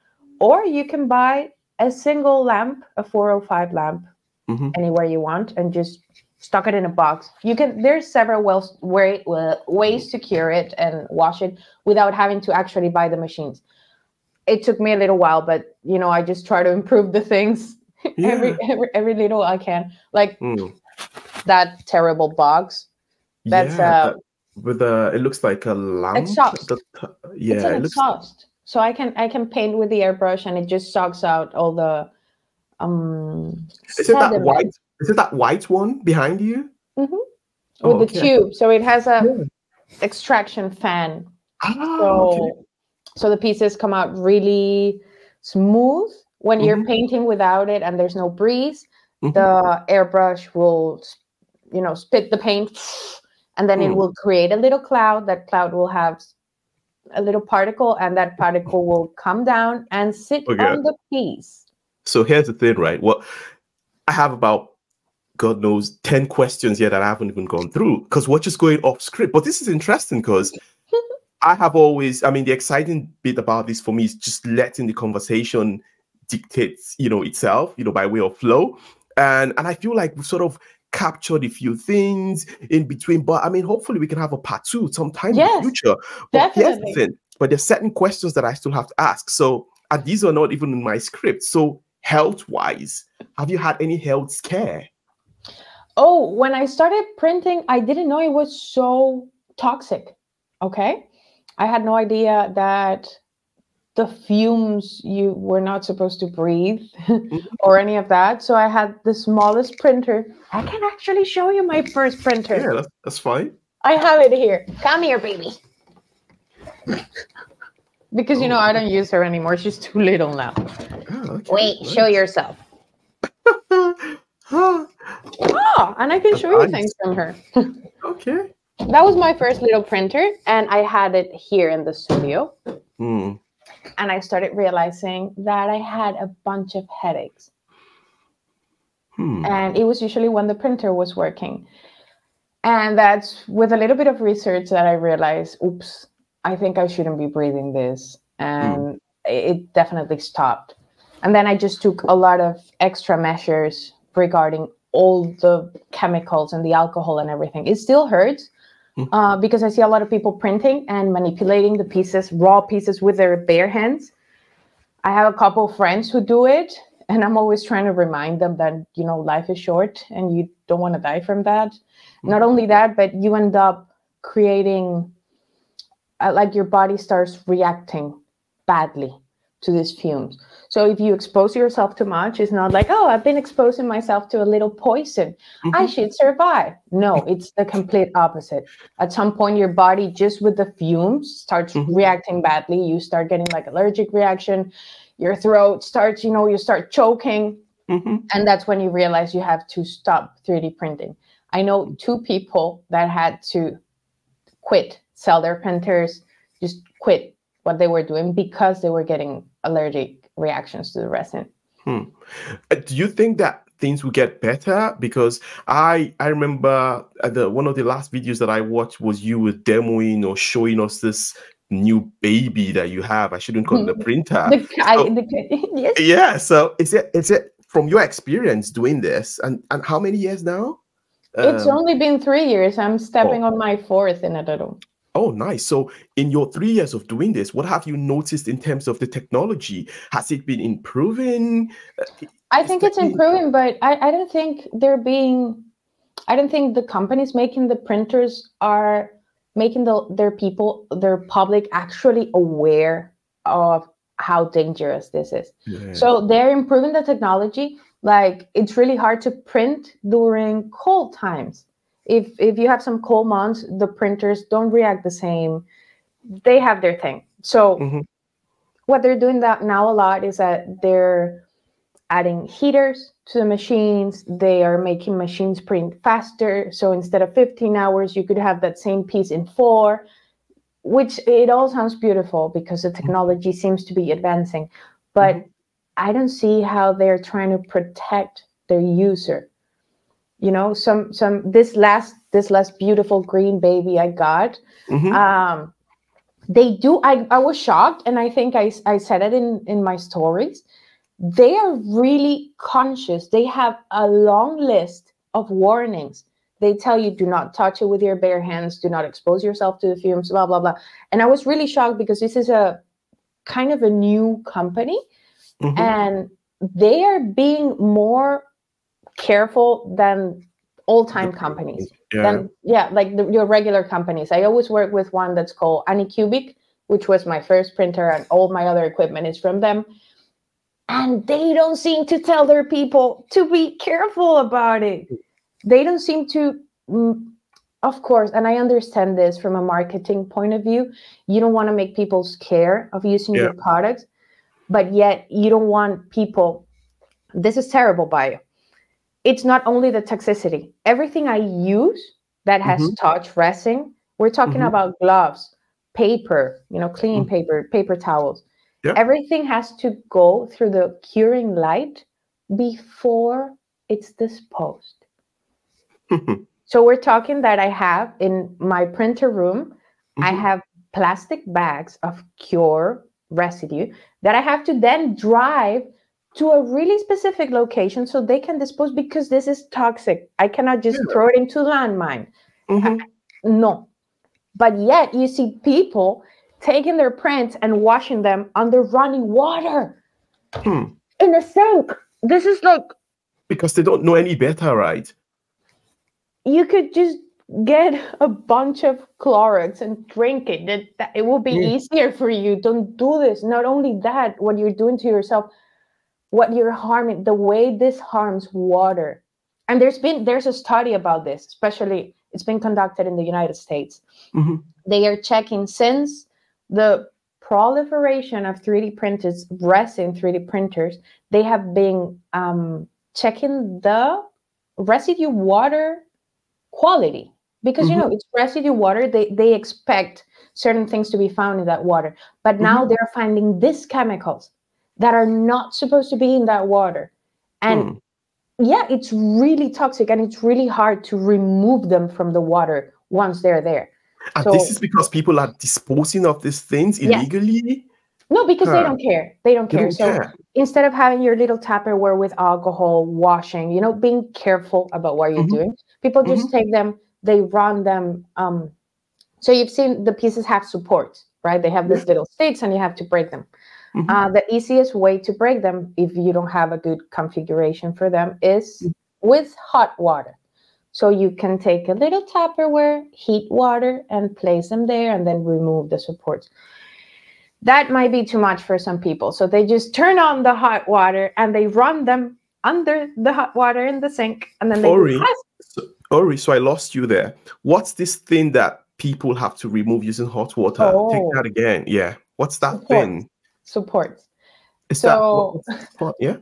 or you can buy a single lamp a 405 lamp Mhm. anywhere you want and just stock it in a box. You can there's several wells, way, ways to cure it and wash it without having to actually buy the machines. It took me a little while, but you know, I just try to improve the things <laughs> every, Yeah. every every little I can. Like Mm. that terrible box. That's, yeah, uh, that- with a it looks like a lamp Exhaust. the yeah it's an it looks exhaust. So I can I can paint with the airbrush and it just sucks out all the um is it that white is it that white one behind you with Oh, the okay. tube. So it has a Yeah. extraction fan ah, so okay. So the pieces come out really smooth when you're Mhm. painting without it and there's no breeze Mhm. the airbrush will you know spit the paint and then it Mm. will create a little cloud that cloud will have a little particle and that particle will come down and sit Okay. on the piece So here's the thing, right? Well, I have about God knows 10 questions here that I haven't even gone through because we're just going off script. But this is interesting because I have always, I mean, the exciting bit about this for me is just letting the conversation dictate, you know, itself, you know, by way of flow. And and I feel like we've sort of captured a few things in between. But I mean, hopefully we can have a part two sometime in the future. But here's the definitely. thing. But there's certain questions that I still have to ask. So and these are not even in my script. So health wise, have you had any health scare? Oh, when I started printing, I didn't know it was so toxic. Okay. I had no idea that the fumes you were not supposed to breathe or any of that. So I had the smallest printer. I can actually show you my first printer. Yeah, that's, that's fine. I have it here. Come here, baby. <laughs> Because you know I don't use her anymore. She's too little now. Ah, okay, Wait, nice. show yourself. Oh, <laughs> and I can show you Nice. things from her. <laughs> okay. That was my first little printer and i had it here in the studio Hmm. and i started realizing that i had a bunch of headaches Hmm. and it was usually when the printer was working and that's with a little bit of research that i realized oops i think i shouldn't be breathing this and it definitely stopped and then i just took a lot of extra measures regarding all the chemicals and the alcohol and everything it still hurts. Uh, because i see a lot of people printing and manipulating the pieces raw pieces with their bare hands. I have a couple friends who do it and i'm always trying to remind them that you know life is short and you don't want to die from that. Not only that but you end up creating uh, like your body starts reacting badly to these fumes. So if you expose yourself too much, it's not like, oh, I've been exposing myself to a little poison. Mm-hmm. I should survive. No, it's the complete opposite. At some point, your body, just with the fumes, starts mm-hmm. reacting badly. You start getting like allergic reaction. Your throat starts, you know, you start choking. Mm-hmm. And that's when you realize you have to stop 3D printing. I know two people that had to quit, sell their printers, just quit what they were doing because they were getting allergic reactions to the resin. Hmm. Uh, do you think that things will get better? Because I I remember uh, the one of the last videos that I watched was you with demoing or showing us this new baby that you have. I shouldn't call it a <laughs> printer. the, I, the, <laughs> yes. Yeah. So is it is it from your experience doing this and and how many years now? It's um, only been three years. I'm stepping oh. on my fourth in a little. Oh, nice. So, in your three years of doing this, what have you noticed in terms of the technology? Has it been improving? Uh, I think it's improving, but I, I don't think they're being, I don't think the companies making the printers are making the, their people, their public actually aware of how dangerous this is. Yeah. So, they're improving the technology. Like, it's really hard to print during cold times if if you have some cold months the printers don't react the same. They have their thing. So mm-hmm. what they're doing that now a lot is that they're adding heaters to the machines. They are making machines print faster. So instead of 15 hours you could have that same piece in four which it all sounds beautiful because the technology seems to be advancing. But mm-hmm. i don't see how they're trying to protect their user you know some some this last this last beautiful green baby i got mm-hmm. um they do I, I was shocked and i think I, I said it in in my stories. They are really conscious. They have a long list of warnings. They tell you do not touch it with your bare hands. Do not expose yourself to the fumes blah blah blah. And i was really shocked because this is a kind of a new company mm-hmm. and they are being more careful than old time companies. Yeah. Than, yeah, like the, your regular companies. I always work with one that's called Anycubic, which was my first printer, and all my other equipment is from them. And they don't seem to tell their people to be careful about it. They don't seem to, mm, of course, and I understand this from a marketing point of view. You don't want to make people scared of using yeah. your products, but yet you don't want people. This is terrible bio it's not only the toxicity. Everything I use that has mm-hmm. touch resin, we're talking mm-hmm. about gloves, paper, you know, cleaning mm-hmm. paper, paper towels. Yep. Everything has to go through the curing light before it's disposed. so we're talking that I have in my printer room, I mm-hmm. have plastic bags of cure residue that I have to then drive to a really specific location so they can dispose because this is toxic. I cannot just yeah. throw it into landmine. Mm-hmm. no. But yet you see people taking their prints and washing them under running water hmm. in a sink. This is like because they don't know any better, right? You could just get a bunch of Clorox and drink it. That, that it will be yeah. easier for you. Don't do this. Not only that, what you're doing to yourself what you're harming the way this harms water and there's been there's a study about this especially it's been conducted in the united states mm-hmm. they are checking since the proliferation of 3d printers resin 3d printers they have been um, checking the residue water quality because mm-hmm. you know it's residue water they they expect certain things to be found in that water but now mm-hmm. they're finding these chemicals that are not supposed to be in that water. And mm. yeah, it's really toxic and it's really hard to remove them from the water once they're there. And so, this is because people are disposing of these things illegally? Yeah. No, because huh. they don't care. They don't care. They don't so care. instead of having your little Tupperware with alcohol, washing, you know, being careful about what you're mm-hmm. doing, people just mm-hmm. take them, they run them. Um, so you've seen the pieces have support, right? They have these little sticks and you have to break them. Mm-hmm. Uh, the easiest way to break them, if you don't have a good configuration for them, is mm-hmm. with hot water. So you can take a little Tupperware, heat water, and place them there, and then remove the supports. that might be too much for some people. So they just turn on the hot water and they run them under the hot water in the sink, and then they Ori, so, Ori, so I lost you there. What's this thing that people have to remove using hot water? Oh. Take that again. Yeah. What's that thing? Supports. Is So- that yeah?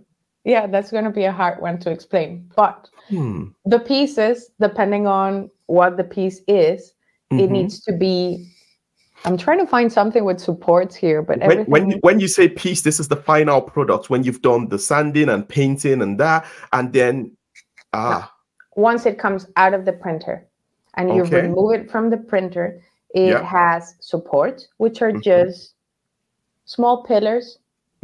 Yeah, that's going to be a hard one to explain. But Hmm. the pieces, depending on what the piece is, it Mhm. needs to be. I'm trying to find something with supports here, but when, when you, when you say piece, this is the final product. When you've done the sanding and painting and that, and then ah, once it comes out of the printer and you Okay. remove it from the printer, it Yeah. has supports, which are Mhm. just small pillars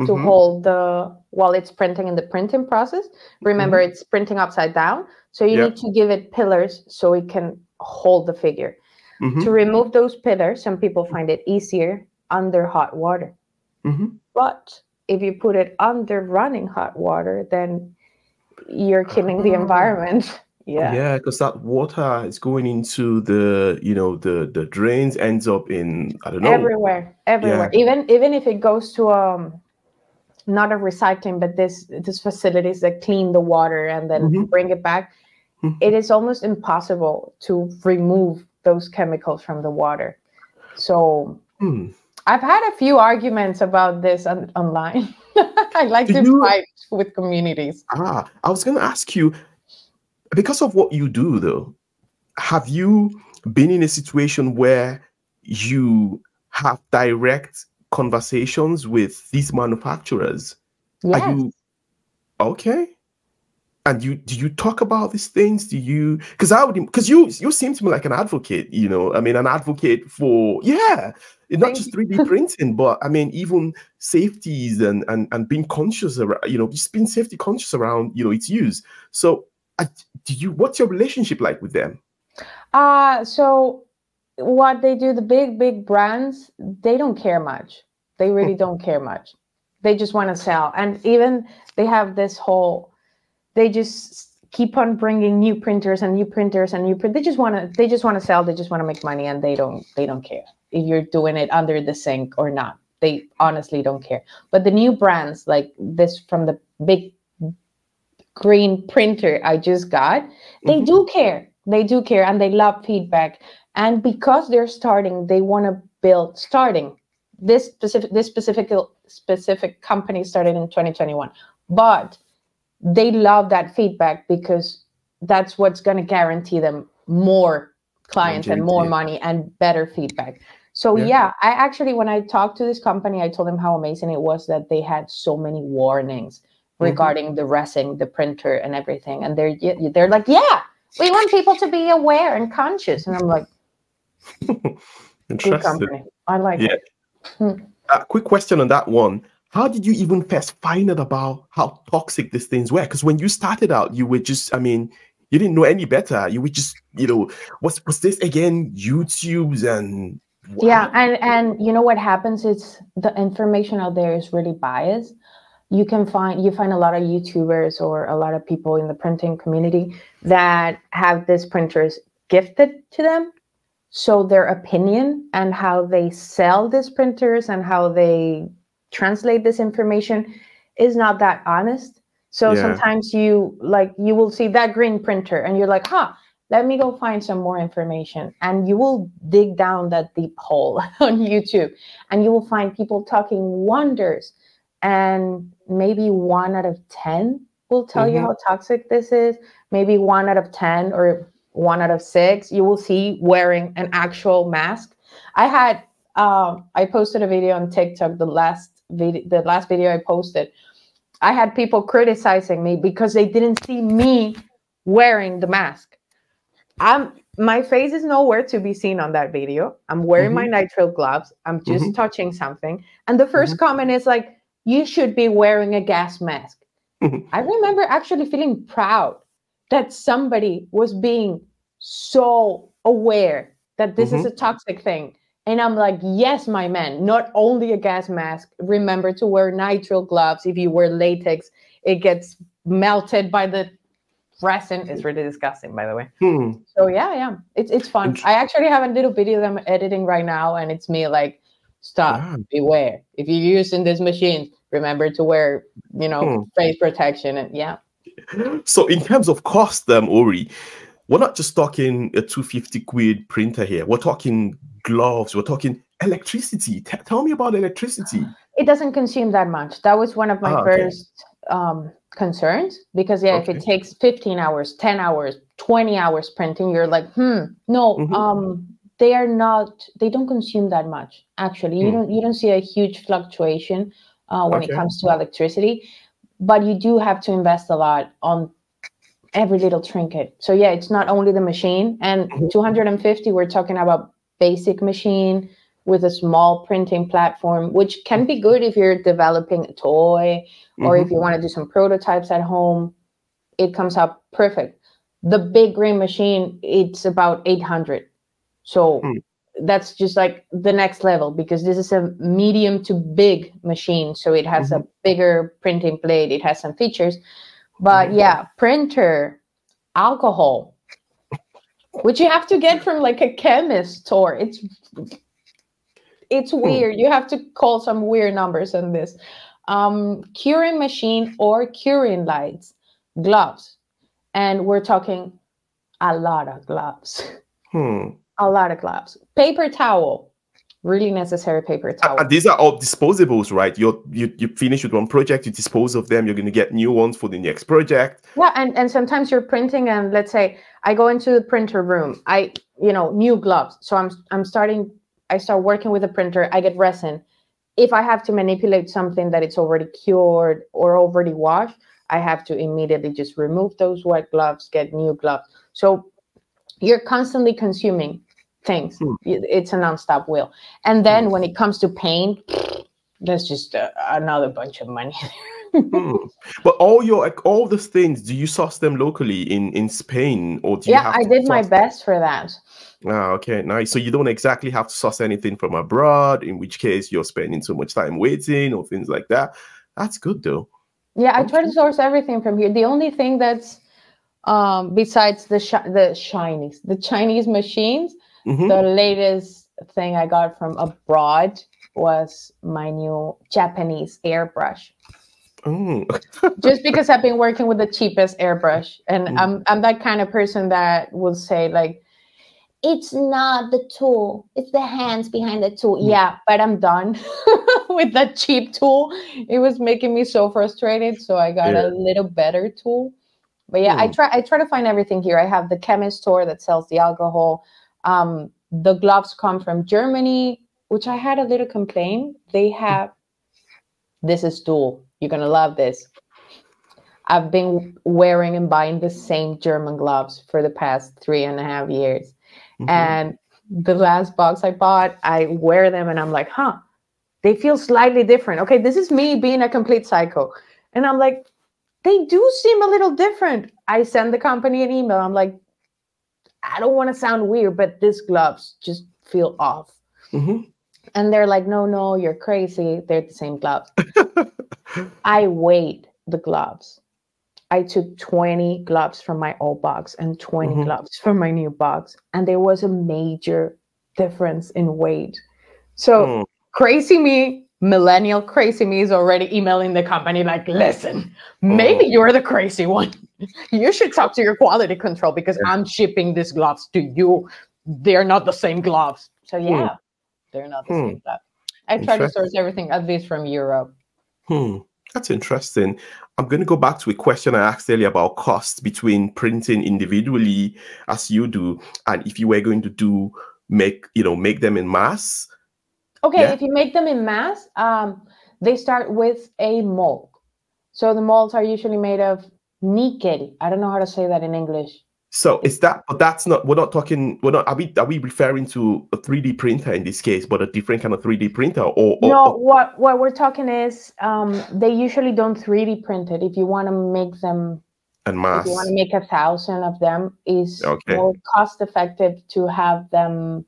to mhm, hold the while it's printing in the printing process. Remember, it's printing upside down, so you Mm-hmm. Need to give it pillars so it can hold the figure. mhm, To remove those pillars, some people find it easier under hot water. mhm. But if you put it under running hot water, then you're killing the Ah. environment. <laughs> Yeah. Yeah, because that water is going into the, you know, the the drains ends up in I don't know. Everywhere, everywhere. yeah. Even even if it goes to um not a recycling, but this this facilities that clean the water and then Mhm. bring it back, Mhm. it is almost impossible to remove those chemicals from the water. So Hmm. I've had a few arguments about this on, online. <laughs> I like Do to you- fight with communities. Ah, I was gonna ask you, because of what you do though, have you been in a situation where you have direct conversations with these manufacturers? Yes. Are you okay? And you do you talk about these things? Do you because I would because you you seem to me like an advocate, you know. I mean, an advocate for yeah, not just 3D <laughs> printing, but I mean even safeties and and and being conscious around, you know, just being safety conscious around, you know, its use. So, uh, do you? What's your relationship like with them? Uh so what they do, the big, big brands, they don't care much. They really don't care much. They just want to sell. And even they have this whole, they just keep on bringing new printers and new printers and new print. They just want to, they just want to sell. They just want to make money and they don't, they don't care if you're doing it under the sink or not. They honestly don't care. But the new brands like this from the big green printer I just got, they Mhm. do care. They do care and they love feedback. And because they're starting, they want to build starting. This specific this specific specific company started in 2021. But they love that feedback because that's what's going to guarantee them more clients and more money and better feedback. So Yeah. yeah. I actually when I talked to this company, I told them how amazing it was that they had so many warnings Mhm. regarding the resin, the printer, and everything. And they're they're like, yeah, we want people to be aware and conscious. And I'm like, <laughs> Interesting. I like Yeah. it. A quick question on that one. How did you even first find out about how toxic these things were? Because when you started out, you were just, I mean, you didn't know any better. You were just, you know, was was this again YouTube's and Yeah, and and you know what happens is the information out there is really biased. You can find you find a lot of YouTubers or a lot of people in the printing community that have these printers gifted to them. So their opinion and how they sell these printers and how they translate this information is not that honest. So Yeah. sometimes you like you will see that green printer and you're like, huh, let me go find some more information. And you will dig down that deep hole <laughs> on YouTube and you will find people talking wonders. And maybe one out of 10 will tell you Mhm. how toxic this is. Maybe one out of 10 or one out of six, you will see wearing an actual mask. I had, um, I posted a video on TikTok, the last video, the last video I posted. I had people criticizing me because they didn't see me wearing the mask. I'm my face is nowhere to be seen on that video. I'm wearing my nitrile gloves. I'm just touching something. And the 1st comment is like, you should be wearing a gas mask. Mhm. I remember actually feeling proud that somebody was being so aware that this is a toxic thing. And I'm like, yes, my man, not only a gas mask, remember to wear nitrile gloves. If you wear latex, it gets melted by the resin. It's really disgusting, by the way. Hmm. So yeah, yeah, it's it's fun. I actually have a little video that I'm editing right now, and it's me like stop, beware. If you're using this machine, remember to wear, you know, Hmm. face protection. And yeah, So in terms of cost, um, Ori, we're not just talking a 250 quid printer here. We're talking gloves. We're talking electricity. T- tell me about electricity. it doesn't consume that much. That was one of my Ah, okay. first um, concerns because yeah, if it takes 15 hours, 10 hours, 20 hours printing, you're like, hmm, no, Mhm. um, they are not. They don't consume that much. Actually, you Hmm. don't you don't see a huge fluctuation uh, when Okay. it comes to electricity, but you do have to invest a lot on every little trinket. So yeah, it's not only the machine and Mhm. 250. We're talking about basic machine with a small printing platform, which can be good if you're developing a toy or Mhm. if you want to do some prototypes at home. It comes out perfect. The big green machine, it's about 800. So Hmm. that's just like the next level because this is a medium to big machine. So it has a bigger printing plate, it has some features. But Mhm. yeah, printer, alcohol, which you have to get from like a chemist store. It's it's weird. You have to call some weird numbers on this. Um, curing machine or curing lights, gloves, and we're talking a lot of gloves, Hmm. A lot of gloves. Paper towel, really necessary paper uh, towel. And these are all disposables, right? You're, you you finish with one project, you dispose of them. You're going to get new ones for the next project. Yeah, and and sometimes you're printing, and let's say I go into the printer room. I you know new gloves, so I'm I'm starting. I start working with a printer. I get resin. If I have to manipulate something that it's already cured or already washed, I have to immediately just remove those wet gloves, get new gloves. So you're constantly consuming things. Hmm. Y- It's a nonstop wheel. And then when it comes to paint, <sniffs> that's just uh, another bunch of money. <laughs> Hmm. But all your all those things, do you source them locally in in Spain, or do you yeah, I did my best for that. Ah, okay, nice. So you don't exactly have to source anything from abroad, in which case you're spending so much time waiting or things like that. That's good though. Yeah, I try to source everything from here. The only thing that's um besides the the Chinese, the Chinese machines, Mhm. the latest thing I got from abroad was my new Japanese airbrush. Mm. <laughs> Just because I've been working with the cheapest airbrush, and Mm. I'm I'm that kind of person that will say like, "It's not the tool; it's the hands behind the tool." Mm. Yeah, but I'm done <laughs> with that cheap tool. It was making me so frustrated, so I got Yeah. a little better tool. But yeah, I Hmm. try I try to find everything here. I have the chemist store that sells the alcohol. Um, the gloves come from Germany, which I had a little complaint. They have this is dual. You're gonna love this. I've been wearing and buying the same German gloves for the past three and a half years. Mhm. And the last box I bought, I wear them and I'm like, huh, they feel slightly different. Okay, this is me being a complete psycho. And I'm like, they do seem a little different. I send the company an email. I'm like, I don't want to sound weird, but these gloves just feel off. Mhm. And they're like, no, no, you're crazy. They're the same gloves. <laughs> I weighed the gloves. I took 20 gloves from my old box and 20 Mhm. gloves from my new box. And there was a major difference in weight. So Mm. crazy me, millennial crazy me is already emailing the company like, listen, maybe Oh. you're the crazy one. You should talk to your quality control because I'm shipping these gloves to you. They're not the same gloves. So yeah, they're not the Hmm. same gloves. I try to source everything at least from Europe. Hmm. That's interesting. I'm going to go back to a question I asked earlier about cost between printing individually, as you do, and if you were going to do make you know make them in mass. Okay, Yeah. if you make them in mass, um, they start with a mold. So the molds are usually made of nickel. I don't know how to say that in English. So is that? But that's not. We're not talking. We're not. Are we? Are we referring to a 3D printer in this case, but a different kind of 3D printer, or, or No, or- what what we're talking is um, they usually don't 3D print it. If you want to make them, and if mass? you want to make a thousand of them, is Okay. more cost effective to have them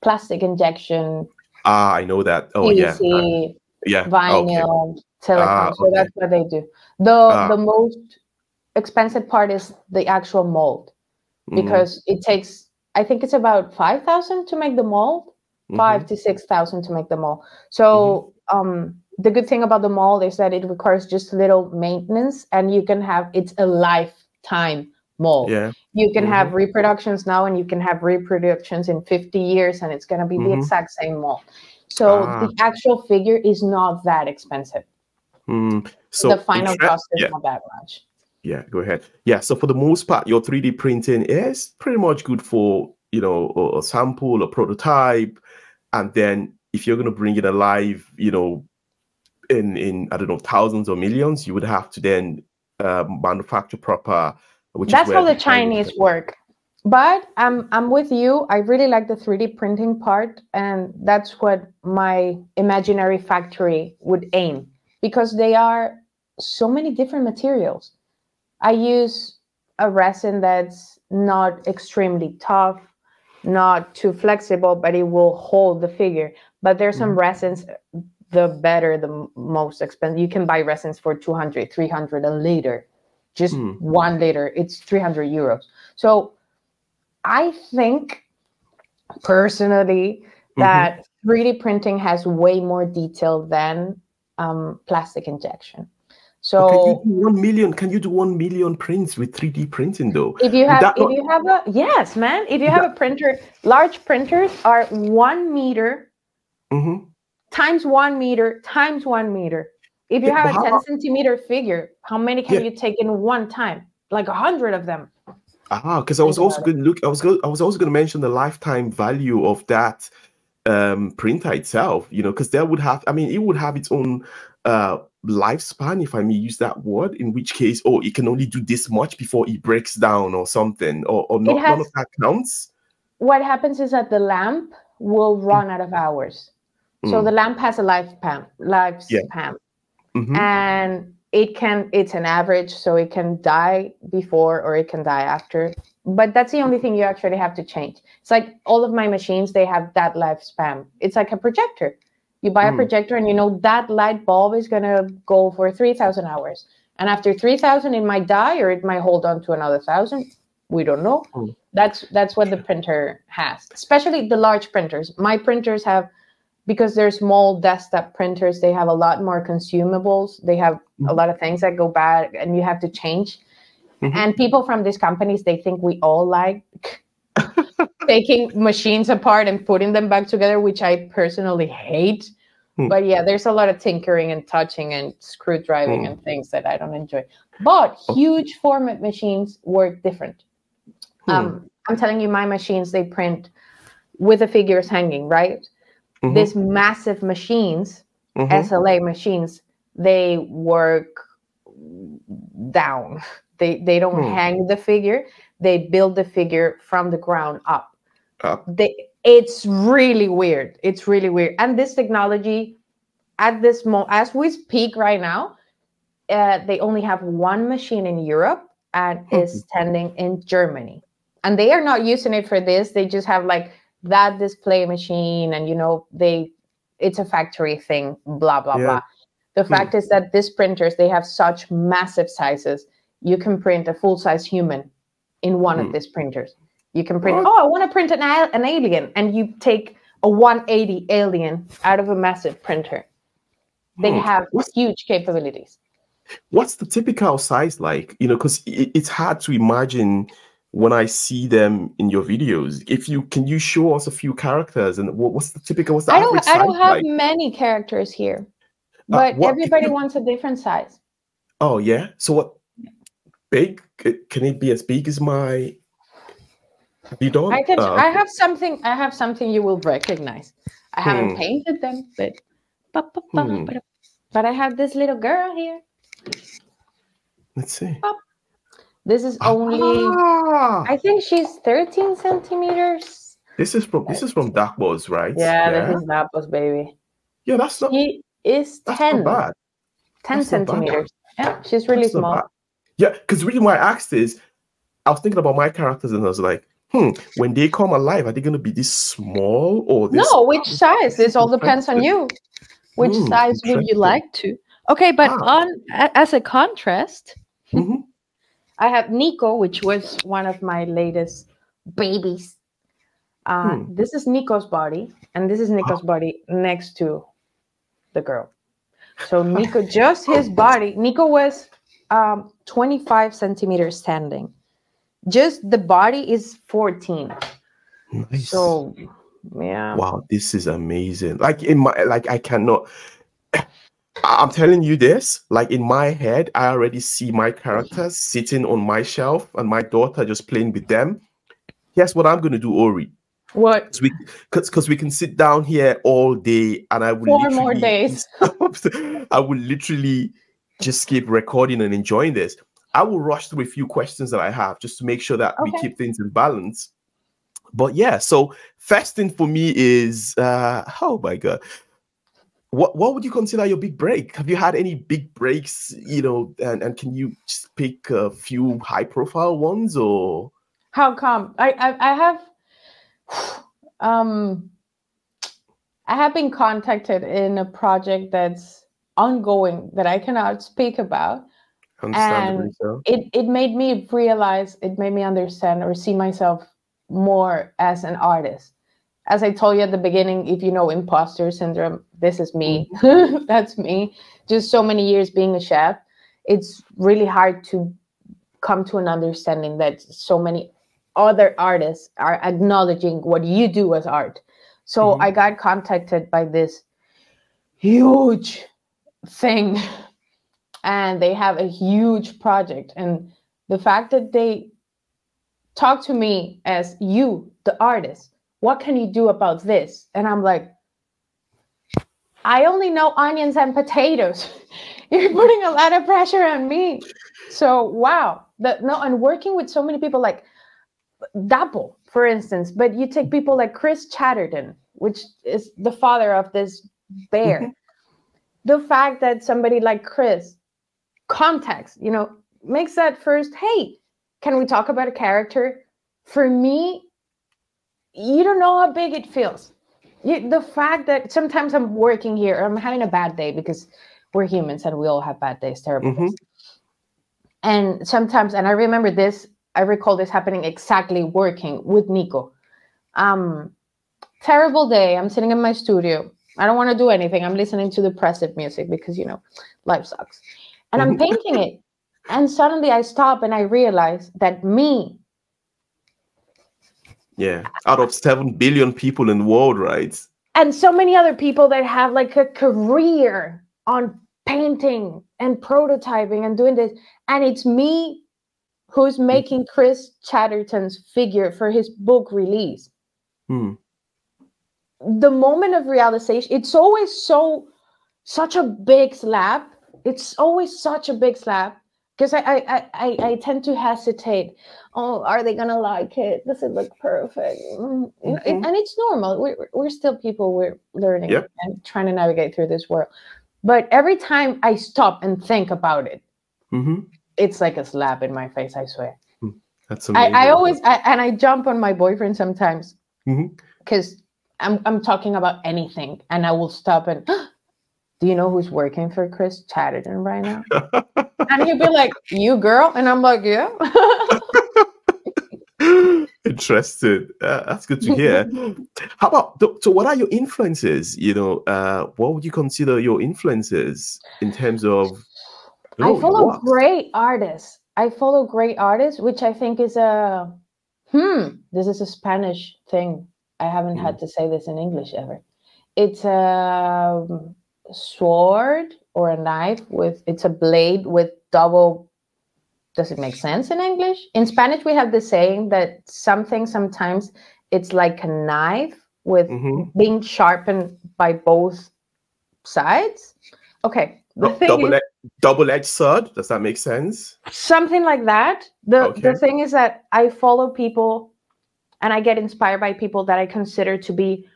plastic injection, Ah, I know that. Oh yeah, uh, yeah. Okay. vinyl, silicone. Ah, so okay. that's what they do. The Ah. the most expensive part is the actual mold Mm, because it takes I think it's about five thousand to make the mold, 5 Mhm. to six thousand to make the mold. So um, the good thing about the mold is that it requires just little maintenance, and you can have it's a lifetime mold. Yeah. You can have reproductions now, and you can have reproductions in fifty years, and it's going to be the Mhm. exact same mold. So Ah. the actual figure is not that expensive. Mm. So the final tra- cost is yeah. not that much. Yeah, go ahead. Yeah, so for the most part, your 3D printing is pretty much good for you know a, a sample, a prototype, and then if you're going to bring it alive, you know, in in I don't know thousands or millions, you would have to then uh, manufacture proper. Which That's how the Chinese work. But I'm I'm with you. I really like the 3D printing part, and that's what my imaginary factory would aim because they are so many different materials. I use a resin that's not extremely tough, not too flexible, but it will hold the figure. But there's some resins, the better, the most expensive. You can buy resins for 200, 300 a liter, just Hmm. one liter. It's 300 euros. So I think personally that 3D printing has way more detail than um, plastic injection. So Can you do one million? Can you do one million prints with 3D printing though? if you have that if you have a yes man if you have a printer large printers are one meter Mhm. times one meter times one meter if you have a how 10 about- centimeter figure how many can Yeah. you take in one time like a hundred of them Ah, because I was also going to look. I was go, I was also going to mention the lifetime value of that um, printer itself. You know, because that would have. I mean, it would have its own uh, lifespan, if I may use that word. In which case, oh, it can only do this much before it breaks down or something, or, or not, none of that counts. what happens is that the lamp will run out of hours so Mm. the lamp has a lifespan lifespan Mhm. and it can it's an average so it can die before or it can die after but that's the only thing you actually have to change it's like all of my machines they have that lifespan it's like a projector you buy a Mm. projector and you know that light bulb is going to go for 3000 hours and after 3000 it might die or it might hold on to another 1000 we don't know Mm. that's that's what the printer has especially the large printers my printers have because they're small desktop printers they have a lot more consumables they have a Mhm. lot of things that go bad and you have to change Mhm. and people from these companies they think we all like <laughs> taking machines apart and putting them back together which i personally hate Hmm. but yeah there's a lot of tinkering and touching and screw driving Hmm. and things that i don't enjoy but Oh. huge format machines work different Hmm. um, i'm telling you my machines they print with the figures hanging right Mhm. these massive machines Mhm. SLA machines, they work down. <laughs> They they don't hang the figure. They build the figure from the ground up. Up. They it's really weird. It's really weird. And this technology, at this moment, as we speak right now, uh, they only have one machine in Europe and Hmm. is standing in Germany. And they are not using it for this. They just have like that display machine, and you know they it's a factory thing. Blah blah Yeah. blah. The Hmm. fact is that these printers they have such massive sizes. You can print a full size human in one Hmm. of these printers. You can print. What? Oh, I want to print an an alien, and you take a 180 alien out of a massive printer. They Hmm. have What's- huge capabilities. what's the typical size like you know because it, it's hard to imagine when i see them in your videos if you can you show us a few characters and what, what's the typical what's the I average don't I don't have like many characters here, Uh, but what- everybody you- wants a different size. oh yeah so what big can it be as big as my you done I can uh, I have something I have something you will recognize. I haven't Hmm. painted them, but but, but, but, Hmm. but, but I have this little girl here. let's see This is only ah, I think she's 13 centimeters. this is from this is from dark balls right Yeah, this is Dark Naples baby. yeah that's not She is 10, not bad 10 That's not bad. centimeters. Yeah, she's really That's small. Yeah, because the reason why I asked is I was thinking about my characters and I was like, hmm, when they come alive, are they going to be this small or this? No, which size? This all depends on you. Which Hmm, size would you like to? Okay, but Ah. on as a contrast, <laughs> Mhm. I have Nico, which was one of my latest babies. Uh, Hmm. This is Nico's body, and this is Nico's body next to the girl. So <laughs> Nico, just his body. Nico was um, 25 centimeters standing. Just the body is 14. Nice. So yeah. wow, this is amazing. Like in my like I cannot <coughs> I'm telling you this, like in my head, I already see my characters sitting on my shelf and my daughter just playing with them. Here's what I'm gonna do, Ori. What? 'Cause we because we can sit down here all day and I will Four more days. <laughs> I will literally just keep recording and enjoying this. I will rush through a few questions that I have just to make sure that we keep things in balance. But yeah, so first thing for me is uh oh my god. What what would you consider your big break? Have you had any big breaks, you know, and, and can you just pick a few high profile ones or How come? I I, I have um I have been contacted in a project that's ongoing that I cannot speak about. Understandably And- so? It it made me realize, it made me understand or see myself more as an artist. As I told you at the beginning, if you know imposter syndrome, this is me. <laughs> That's me. Just so many years being a chef, it's really hard to come to an understanding that so many other artists are acknowledging what you do as art. So Mhm. I got contacted by this huge thing <laughs> and they have a huge project. And the fact that they talk to me as you the artist what can you do about this? And i'm like i only know onions and potatoes. <laughs> You're putting a lot of pressure on me. So wow. That no and working with so many people like Dapo, for instance but you take people like chris chatterton which is the father of this bear. Mhm. the fact that somebody like chris context you know makes that first hey can we talk about a character? For me you don't know how big it feels. You, the fact that sometimes i'm working here i'm having a bad day because we're humans and we all have bad days terrible Mhm. days. And sometimes and i remember this i recall this happening exactly working with nico. Um terrible day i'm sitting in my studio. I don't want to do anything i'm listening to depressive music because you know life sucks and i'm painting it and suddenly i stop and i realize that me Yeah. Out of seven billion people in the world, right? and so many other people that have like a career on painting and prototyping and doing this and it's me who's making chris chatterton's figure for his book release Hmm. the moment of realization it's always so such a big slap it's always such a big slap because I, I I I I tend to hesitate. Oh, are they gonna like it? Does it look perfect? Mm, it- and it's normal. We're we're still people. We're learning Yep. and trying to navigate through this world. But every time I stop and think about it, hmm it's like a slap in my face. I swear. That's I, amazing. I always I, and I jump on my boyfriend sometimes because I'm I'm talking about anything and I will stop and do you know who's working for Chris Chatterton right now? <laughs> and he'd be like, You girl? And I'm like, Yeah. <laughs> Interesting. Uh, that's good to hear. <laughs> How about so? What are your influences? You know, uh, what would you consider your influences in terms of? I Oh, your follow great artists. I follow great artists, which I think is a hmm. This is a Spanish thing. I haven't had to say this in English ever. It's a sword or a knife with it's a blade with double. Does it make sense in English? In Spanish, we have the saying that something sometimes it's like a knife with Mhm. being sharpened by both sides. Okay. Double is- ed- double-edged sword. Does that make sense? something like that the the thing is that i follow people and i get inspired by people that i consider to be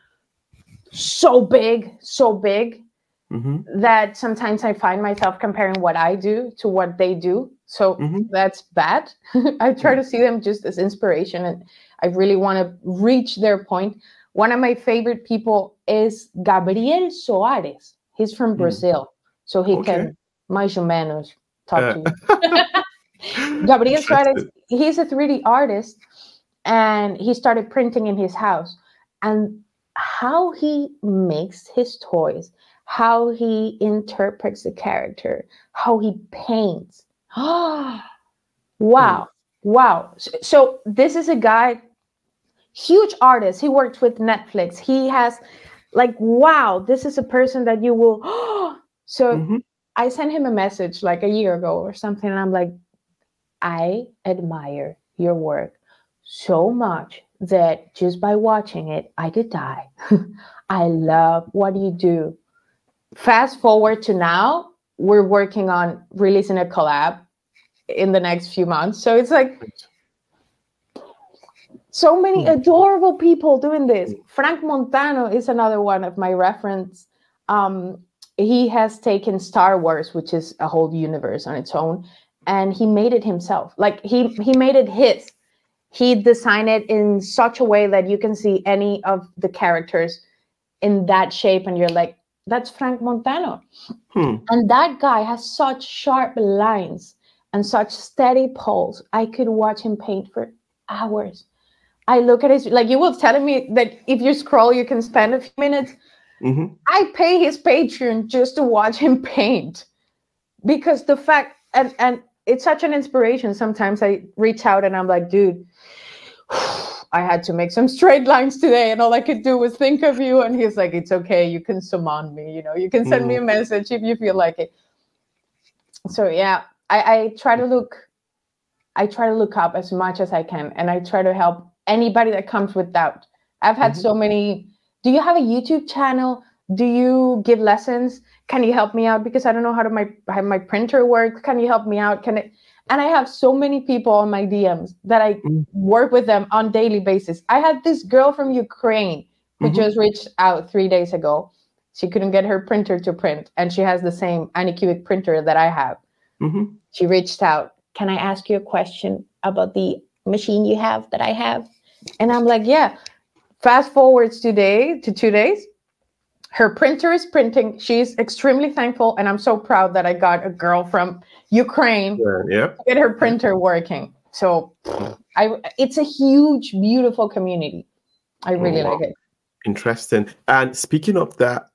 so big so big hmm that sometimes i find myself comparing what i do to what they do so Mhm. that's bad <laughs> i try to see them just as inspiration and i really want to reach their point. one of my favorite people is gabriel soares he's from Mm. brazil so he Okay. can mais ou menos talk Uh, to you <laughs> <laughs> Gabriel Interesting. he's a 3D artist and he started printing in his house. And how he makes his toys, how he interprets the character, how he paints. <gasps> wow. Mm. Wow. So, so this is a guy, huge artist. He worked with Netflix. He has like, wow, this is a person that you will. <gasps> so mm-hmm. I sent him a message like a year ago or something. And I'm like, I admire your work so much that just by watching it, I could die. <laughs> I love what you do. Fast forward to now, we're working on releasing a collab in the next few months. So it's like so many hmm. adorable people doing this. Frank Montano is another one of my reference. Um, he has taken Star Wars, which is a whole universe on its own, and he made it himself. Like he he made it his he designed it in such a way that you can see any of the characters in that shape and you're like that's frank montano. Hmm. and that guy has such sharp lines and such steady pulse. I could watch him paint for hours. I look at his like you were telling me that if you scroll you can spend a few minutes. Mm-hmm. i pay his patreon just to watch him paint because the fact and and it's such an inspiration. Sometimes i reach out and i'm like dude I had to make some straight lines today, and all I could do was think of you. And he's like, It's okay, you can summon me, you know, you can send mm. me a mm. message if you feel like it. So yeah, I, I try to look I try to look up as much as I can and I try to help anybody that comes with doubt. I've had mm-hmm. so many. Do you have a YouTube channel? Do you give lessons? Can you help me out? Because I don't know how to my how my printer works. Can you help me out? Can it and i have so many people on my dms that i mm. work with them on daily basis i had this girl from ukraine who mm-hmm. just reached out three days ago she couldn't get her printer to print and she has the same anycubic printer that i have mm-hmm. she reached out can i ask you a question about the machine you have that i have and i'm like yeah fast forwards today to two days her printer is printing. She's extremely thankful, and I'm so proud that I got a girl from Ukraine yeah, to get her printer working. So, I it's a huge, beautiful community. I really oh, like it. Interesting. And speaking of that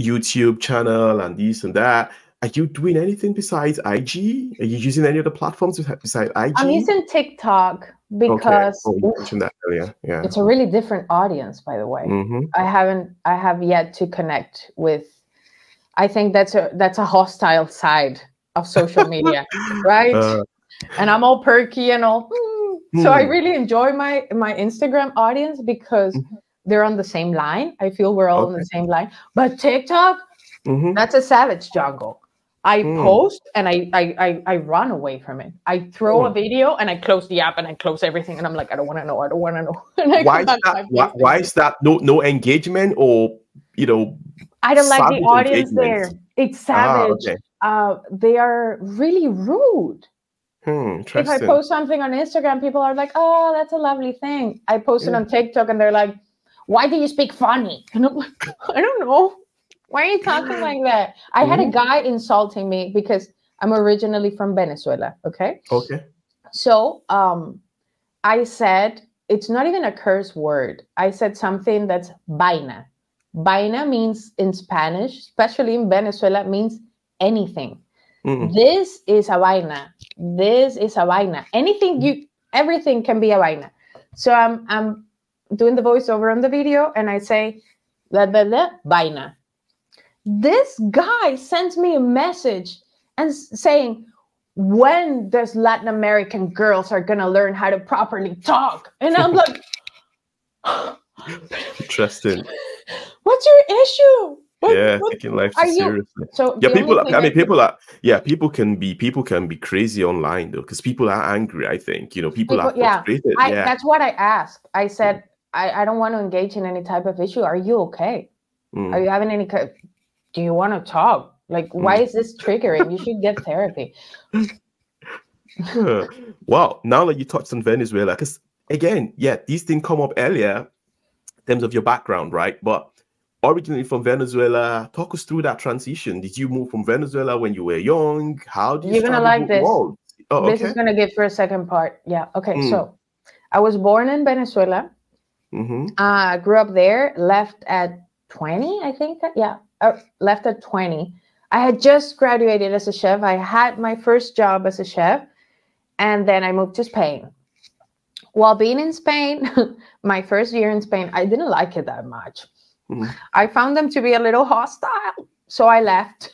YouTube channel and this and that, are you doing anything besides IG? Are you using any other platforms besides IG? I'm using TikTok because okay. oh, mentioned that earlier. Yeah, it's a really different audience, by the way. Mm-hmm. I haven't, I have yet to connect with. I think that's a that's a hostile side of social media, <laughs> right? Uh, and I'm all perky and all. Mm. So I hmm. really enjoy my my Instagram audience because mm-hmm. they're on the same line. I feel we're all okay. on the same line. But TikTok, mm-hmm. that's a savage jungle. I mm. post and I, I, I I run away from it. I throw mm. a video and I close the app and I close everything and I'm like, I don't want to know. I don't want to know. <laughs> why is that? Why, why, is that? No no engagement or you know? I don't like the audience there. It's savage. Ah, okay. uh, they are really rude. Hmm, if I post something on Instagram, people are like, "Oh, that's a lovely thing." I post yeah. it on TikTok and they're like, "Why do you speak funny?" <laughs> And I'm like, "I don't know." Why are you talking like that? I had a mm-hmm. guy insulting me because I'm originally from Venezuela. Okay. Okay. So um, I said it's not even a curse word. I said something that's vaina. Vaina means in Spanish, especially in Venezuela, means anything. Mm-hmm. This is a vaina. This is a vaina. Anything you, everything can be a vaina. So I'm I'm doing the voiceover on the video, and I say, the the the vaina this guy sends me a message and saying, when does Latin American girls are gonna learn how to properly talk? And I'm like, <laughs> interesting. <laughs> What's your issue? What, yeah, what, taking life seriously. You, so yeah, people. I mean, people are. Yeah, people can be. People can be crazy online though, because people are angry. I think you know people, people are yeah. frustrated. I, yeah, that's what I asked. I said, I, I don't want to engage in any type of issue. Are you okay? Mm. Are you having any? Do you want to talk? Like, why is this triggering? You should get therapy. <laughs> <laughs> wow. Now that you touched on Venezuela, because again, yeah, these didn't come up earlier in terms of your background, right? But originally from Venezuela, talk us through that transition. Did you move from Venezuela when you were young? How did you? You're gonna like this. Oh, this okay. is gonna get for a second part. Yeah. Okay. Mm. So, I was born in Venezuela. Mm-hmm. Uh, grew up there. Left at 20, I think. Yeah, uh, left at 20. I had just graduated as a chef. I had my first job as a chef, and then I moved to Spain. While being in Spain, <laughs> my first year in Spain, I didn't like it that much. Mhm. I found them to be a little hostile, so I left.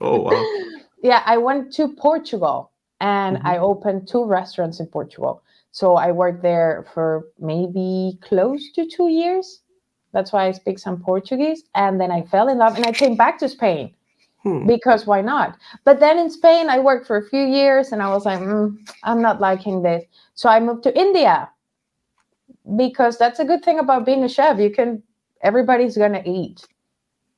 Oh wow. <laughs> yeah, I went to Portugal and Mhm. I opened two restaurants in Portugal. So I worked there for maybe close to two years. That's why I speak some Portuguese. And then I fell in love and I came back to Spain Hmm. because why not? But then in Spain, I worked for a few years and I was like, "Mm, I'm not liking this. So I moved to India because that's a good thing about being a chef. You can, everybody's going to eat.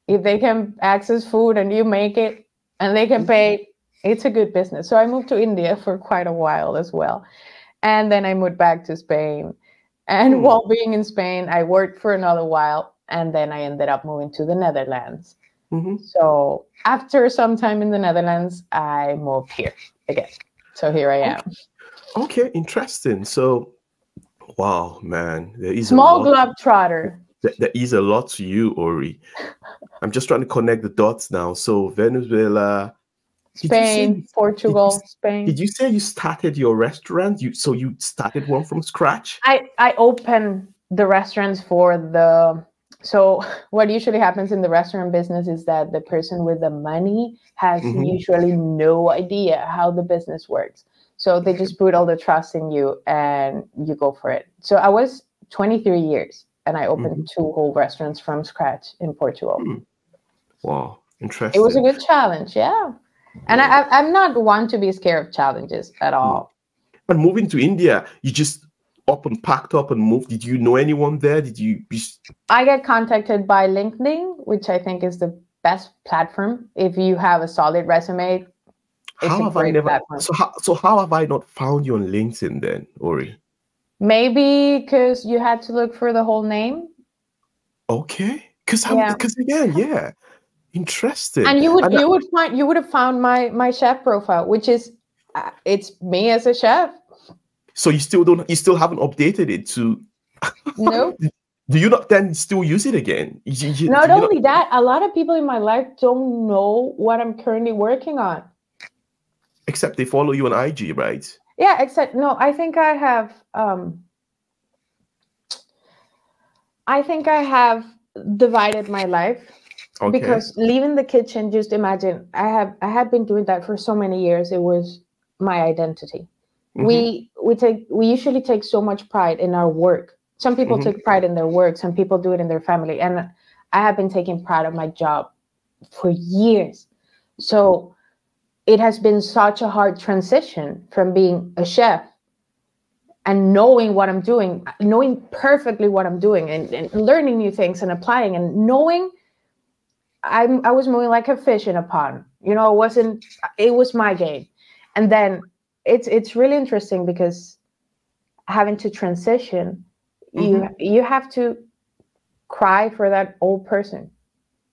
If they can access food and you make it and they can pay, it's a good business. So I moved to India for quite a while as well. And then I moved back to Spain. And Hmm. while being in Spain, I worked for another while. And then I ended up moving to the Netherlands. Mhm. So after some time in the Netherlands, I moved here again. So here I am. Okay, interesting. So, wow, man, there is Small a lot. globetrotter. There, there is a lot to you, Ori. I'm just trying to connect the dots now. So, Venezuela. You say Spain, Portugal, did Spain. Did you say you started your restaurant? You so you started one from scratch? I I opened the restaurants for the so <laughs> what usually happens in the restaurant business is that the person with the money has Mhm. usually no idea how the business works. So they just put all the trust in you and you go for it. So I was 23 years and I opened two whole restaurants from scratch in Portugal. Hmm. Wow, interesting. It was a good challenge, yeah. And I, I, I'm not one to be scared of challenges at all. But moving to India, you just up and packed up and moved. Did you know anyone there? Did you? I get contacted by LinkedIn, which I think is the best platform. If you have a solid resume, How have I never? platform. So how, so how have I not found you on LinkedIn then, Ori? Maybe because you had to look for the whole name, Okay, because I'm Yeah. because again, yeah, interesting. and you would And I- you would find you would have found my my chef profile, which is uh, it's me as a chef. so you still don't, you still haven't updated it to. <laughs> No, Do you not then still use it again? You- you- not only that, a lot of people in my life don't know what I'm currently working on. except they follow you on IG, right? Yeah, except no, I think I have um I think I have divided my life Okay. because leaving the kitchen, just imagine I have I had been doing that for so many years. It was my identity. Mhm. We we take we usually take so much pride in our work. Some people Mhm. take pride in their work, some people do it in their family. And I have been taking pride of my job for years. So it has been such a hard transition from being a chef and knowing what I'm doing, knowing perfectly what I'm doing and, and learning new things and applying and knowing I'm I was moving like a fish in a pond. You know, it wasn't it was my game. And then it's it's really interesting because having to transition, you you have to cry for that old person.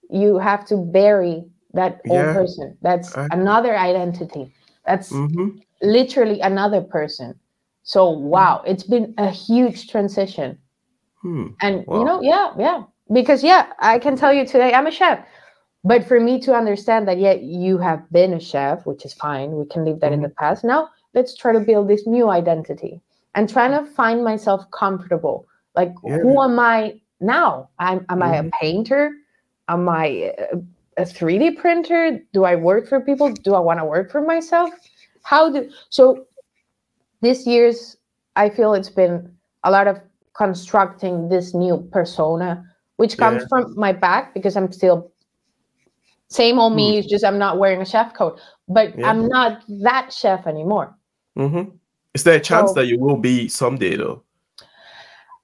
You have to bury that old Yeah. person. That's I- another identity. That's hmm literally another person. So wow, it's been a huge transition. Hmm. And Wow. you know, yeah, yeah. Because yeah, I can tell you today I'm a chef. But for me to understand that yeah, you have been a chef, which is fine. We can leave that in mm-hmm. the past. Now let's try to build this new identity and trying to mm-hmm. find myself comfortable. Like who am I now? I'm am I a mm-hmm. painter? Am I a, a 3D printer? Do I work for people? Do I want to work for myself? How do so this year's I feel it's been a lot of constructing this new persona, which comes Yeah. from my back because I'm still same old me. It's just I'm not wearing a chef coat, but Yeah. I'm not that chef anymore. Mm-hmm. Is there a chance So- that you will be someday though?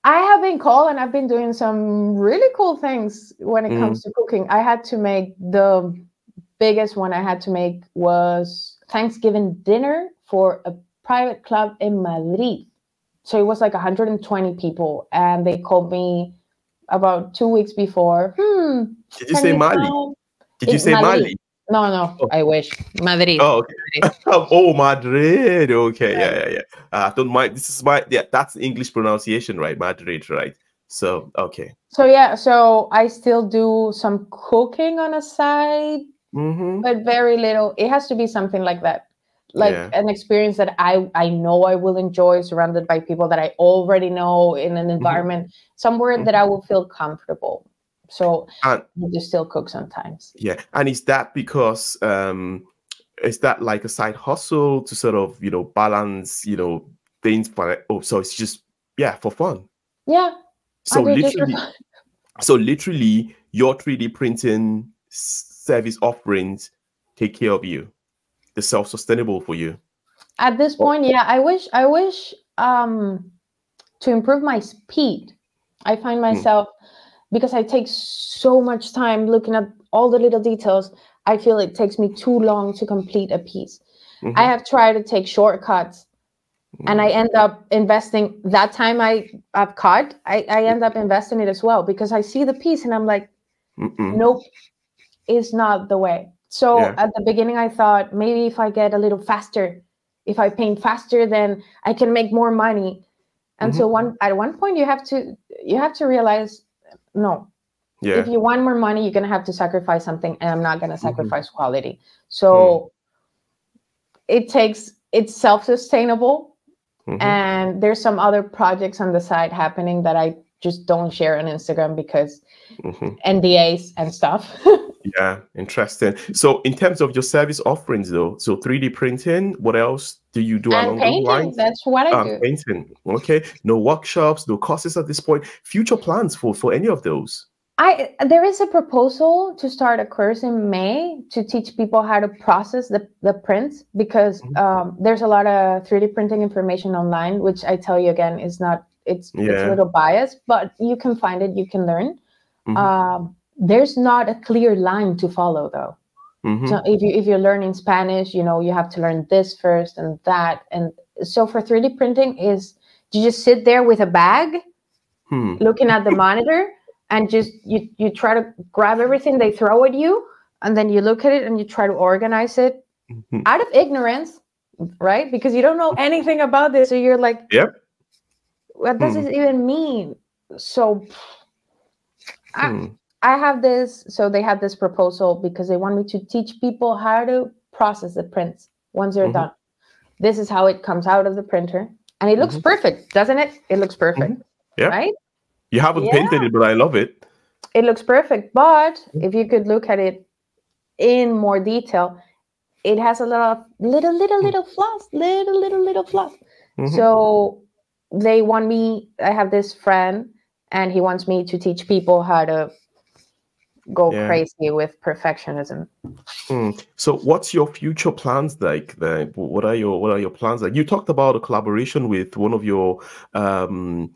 I have been called and I've been doing some really cool things when it Mm. comes to cooking. I had to make the biggest one I had to make was Thanksgiving dinner for a private club in Madrid. So it was like 120 people, and they called me about two weeks before. Hmm. Did you say Mali? come?" Did you say Mali. Mali? No, no, Oh. I wish. Madrid. Oh, okay. <laughs> oh, Madrid. Okay, yeah, yeah, yeah. Uh, don't mind. This is my yeah. That's the English pronunciation, right? Madrid, right? So okay. So yeah, so I still do some cooking on a side, Mm-hmm. but very little. It has to be something like that. Like Yeah. an experience that I I know I will enjoy surrounded by people that I already know in Mm-hmm. an environment somewhere that I will feel comfortable. So And just still cook sometimes. yeah, and is that because um, is that like a side hustle to sort of you know balance you know things? For oh, so it's just yeah for fun. Yeah. So I do just for literally, <laughs> so literally, your 3D printing service offerings take care of you. They're self-sustainable for you. at this point yeah i wish i wish um to improve my speed i find myself because i take so much time looking at all the little details i feel it takes me too long to complete a piece i Mhm. have tried to take shortcuts and i end up investing that time i have cut I, I end up investing it as well because i see the piece and i'm like Mm-mm. nope is not the way so Yeah. at the beginning i thought maybe if i get a little faster if i paint faster then i can make more money and Mm-hmm. so one at one point you have to you have to realize no Yeah. if you want more money you're going to have to sacrifice something and i'm not going to Mhm. sacrifice quality so it takes it's self-sustainable Mhm. and there's some other projects on the side happening that i just don't share on instagram because Mhm. ndas and stuff <laughs> Yeah, interesting. So, in terms of your service offerings, though, so 3D printing, what else do you do and along those painting lines? that's what i Um, do painting. Okay. No workshops, no courses at this point. Future plans for for any of those? I there is a proposal to start a course in May to teach people how to process the, the prints because Mhm. um, there's a lot of 3D printing information online, which I tell you again is not it's it's a little biased, but you can find it, you can learn. Mhm. Um, there's not a clear line to follow though. Mhm. So if you if you're learning Spanish, you know you have to learn this first and that, and so for 3D printing is you just sit there with a bag Hmm. looking at the <laughs> monitor and just you you try to grab everything they throw at you and then you look at it and you try to organize it Mhm. out of ignorance right because you don't know anything about this so you're like Yep. What does Hmm. this even mean so I, Hmm. I have this so they have this proposal because they want me to teach people how to process the prints once they're Mhm. done this is how it comes out of the printer and it looks Mhm. perfect doesn't it it looks perfect Yeah. right You haven't Yeah. painted it, but I love it. it looks perfect but if you could look at it in more detail it has a lot of little little little flaws little little little flaws Mhm. so they want me i have this friend and he wants me to teach people how to go Yeah. crazy with perfectionism Hmm. So, what's your future plans like? Then, what are your what are your plans like? You talked about a collaboration with one of your um,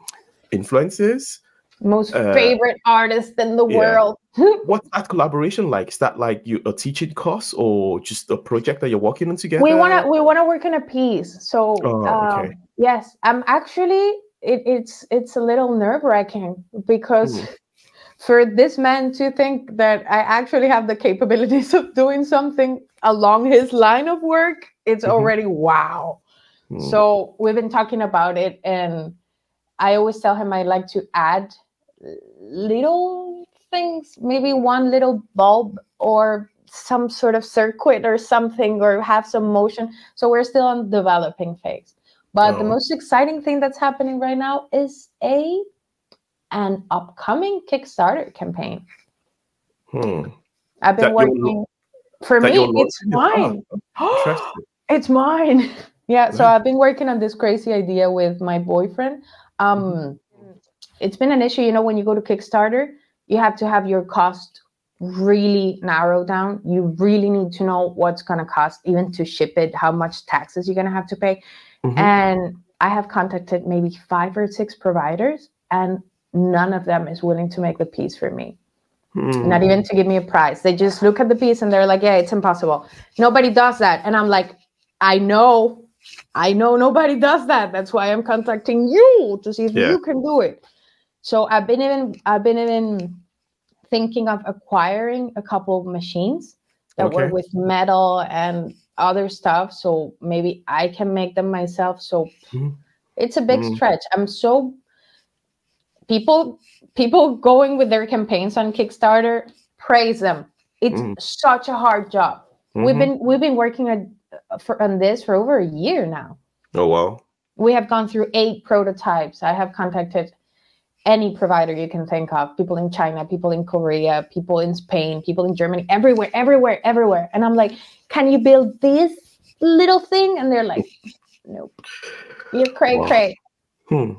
influencers. most Uh, favorite artist in the yeah. world <laughs> What's that collaboration like? Is that like you a teaching course or just a project that you're working on together? we want to we want to work on a piece so Oh, um, okay. Yes i'm actually it, it's it's a little nerve wracking because Hmm. <laughs> for this man to think that i actually have the capabilities <laughs> of doing something along his line of work it's Mhm. already wow Hmm. so we've been talking about it and i always tell him i like to add little things maybe one little bulb or some sort of circuit or something or have some motion so we're still in developing phase but the Oh. most exciting thing that's happening right now is a an upcoming kickstarter campaign. Hmm. i've been That working for me. it's ah, mine. <gasps> It's mine. <laughs> Yeah so i've been working on this crazy idea with my boyfriend. Um Mm-hmm. it's been an issue you know when you go to kickstarter you have to have your cost really narrowed down. You really need to know what's going to cost even to ship it how much taxes you're going to have to pay Mhm. and i have contacted maybe five or six providers and none of them is willing to make the piece for me Hmm. not even to give me a price. They just look at the piece and they're like, yeah, it's impossible. Nobody does that. And I'm like, I know, I know nobody does that. That's why I'm contacting you to see if Yeah. you can do it. So I've been even I've been even thinking of acquiring a couple of machines that Okay. work with metal and other stuff. So maybe I can make them myself. So Mhm. it's a big Mhm. stretch. I'm so people people going with their campaigns on Kickstarter, praise them. It's Mm. such a hard job. We've Mhm. been we've been working on for on this for over a year now. Oh wow. We have gone through eight prototypes. I have contacted any provider you can think of people in China, people in Korea, people in Spain, people in Germany, everywhere, everywhere, everywhere. And I'm like, can you build this little thing? And they're like, nope. You're cray Wow. cray. Hmm.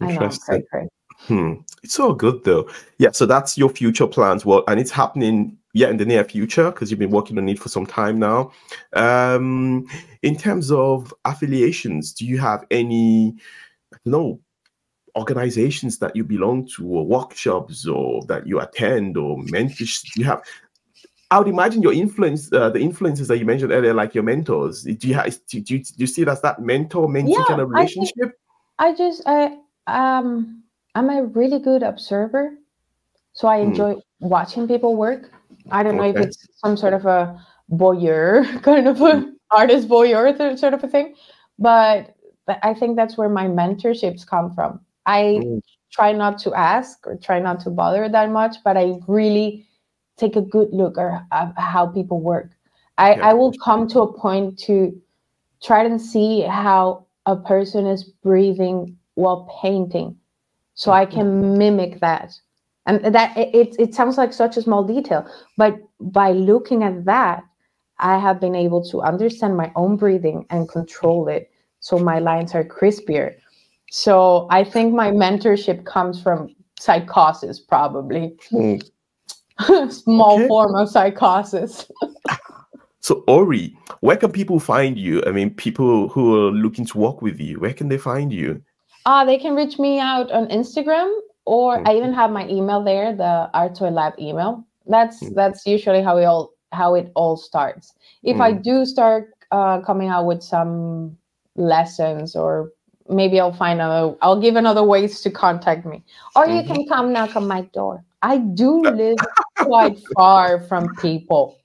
Know, Interesting. cray cray. Hmm. It's all good though. Yeah. So that's your future plans. Well, and it's happening yeah in the near future because you've been working on it for some time now. Um, in terms of affiliations, do you have any? I don't know organizations that you belong to or workshops or that you attend or mentors you have i would imagine your influence uh, the influences that you mentioned earlier like your mentors do you have do you, do you see it as that mentor mentee Yeah, kind of relationship I just I um I'm a really good observer. So I Hmm. enjoy watching people work. I don't know if it's some sort of a voyeur <laughs> kind of a artist voyeur sort of a thing, but I think that's where my mentorships come from. I Mm. try not to ask or try not to bother that much, but I really take a good look at, how people work. I, Yeah. I will come to a point to try and see how a person is breathing while painting so i can mimic that and that it, it, it sounds like such a small detail but by looking at that i have been able to understand my own breathing and control it so my lines are crispier so i think my mentorship comes from psychosis probably Hmm. <laughs> small Okay. form of psychosis so ori where can people find you i mean people who are looking to work with you where can they find you Uh, they can reach me out on Instagram, or I even have my email there, the Artoy Lab email. That's Mm. that's usually how it all how it all starts. If I Mm. do start uh, coming out with some lessons, or maybe I'll find another, I'll give another ways to contact me, or you can come knock on my door. I do <laughs> live quite far from people,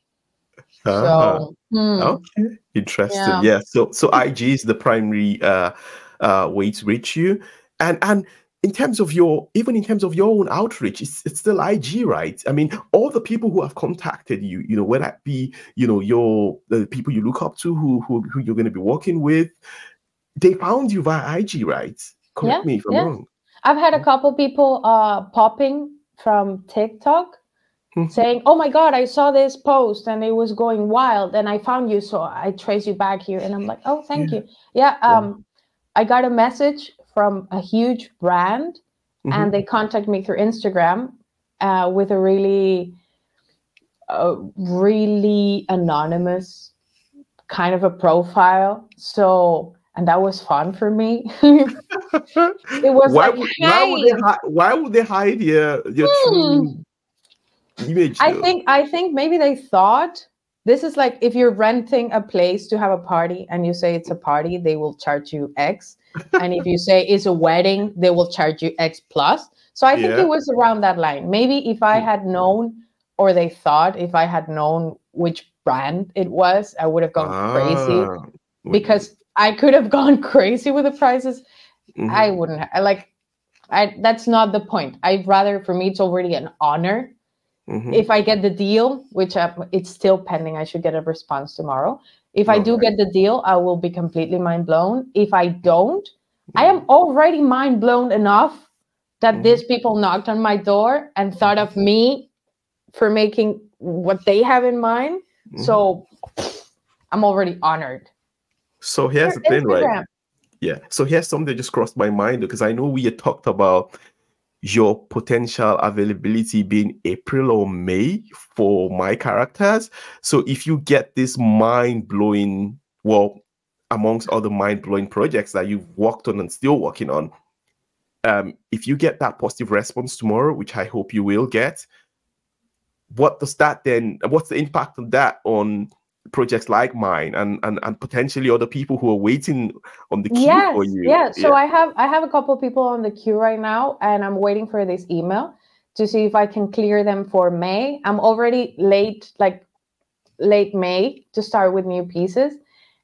Ah. so hmm, Okay, interesting. Yeah. Yeah. So so IG is the primary uh uh way to reach you, and and in terms of your even in terms of your own outreach, it's it's still IG, right? I mean, all the people who have contacted you, you know, whether it be you know your the people you look up to, who who, who you're going to be working with, they found you via IG, right? Correct Yeah, me if I'm yeah. wrong. I've had a couple people uh, popping from TikTok Mhm. saying, "Oh my God, I saw this post and it was going wild, and I found you, so I trace you back here." And I'm like, "Oh, thank Yeah. you." Yeah. Um, I got a message from a huge brand, Mhm. and they contact me through Instagram uh, with a really, uh, really anonymous kind of a profile. So, and that was fun for me. <laughs> it was why, like, would, why would they hi- why would they hide your your true image? I though? think I think maybe they thought this is like if you're renting a place to have a party and you say it's a party, they will charge you X. and if you say it's a wedding, they will charge you X plus. So I think Yeah. it was around that line. Maybe if I Mm. had known or they thought if I had known which brand it was, I would have gone crazy Ah, with- because I could have gone <laughs> crazy with the prices. Mhm. I wouldn't like I that's not the point. I'd rather for me it's already an honor Mhm. if I get the deal, which i it's still pending, I should get a response tomorrow. If I do get the deal, I will be completely mind blown. If I don't, I Mm-hmm. am already mind blown enough that Mhm. these people knocked on my door and thought of me for making what they have in mind. Mhm. So I'm already honored. So here's Your the thing, right? Yeah. So here's something that just crossed my mind because I know we had talked about your potential availability being April or May for my characters. So if you get this mind blowing, well, amongst other mind blowing projects that you've worked on and still working on, um, if you get that positive response tomorrow, which I hope you will get, what does that then? What's the impact of that on projects like mine and and, and potentially other people who are waiting on the queue yes for you? yeah so i have i have a couple of people on the queue right now and i'm waiting for this email to see if i can clear them for may i'm already late like late May to start with new pieces.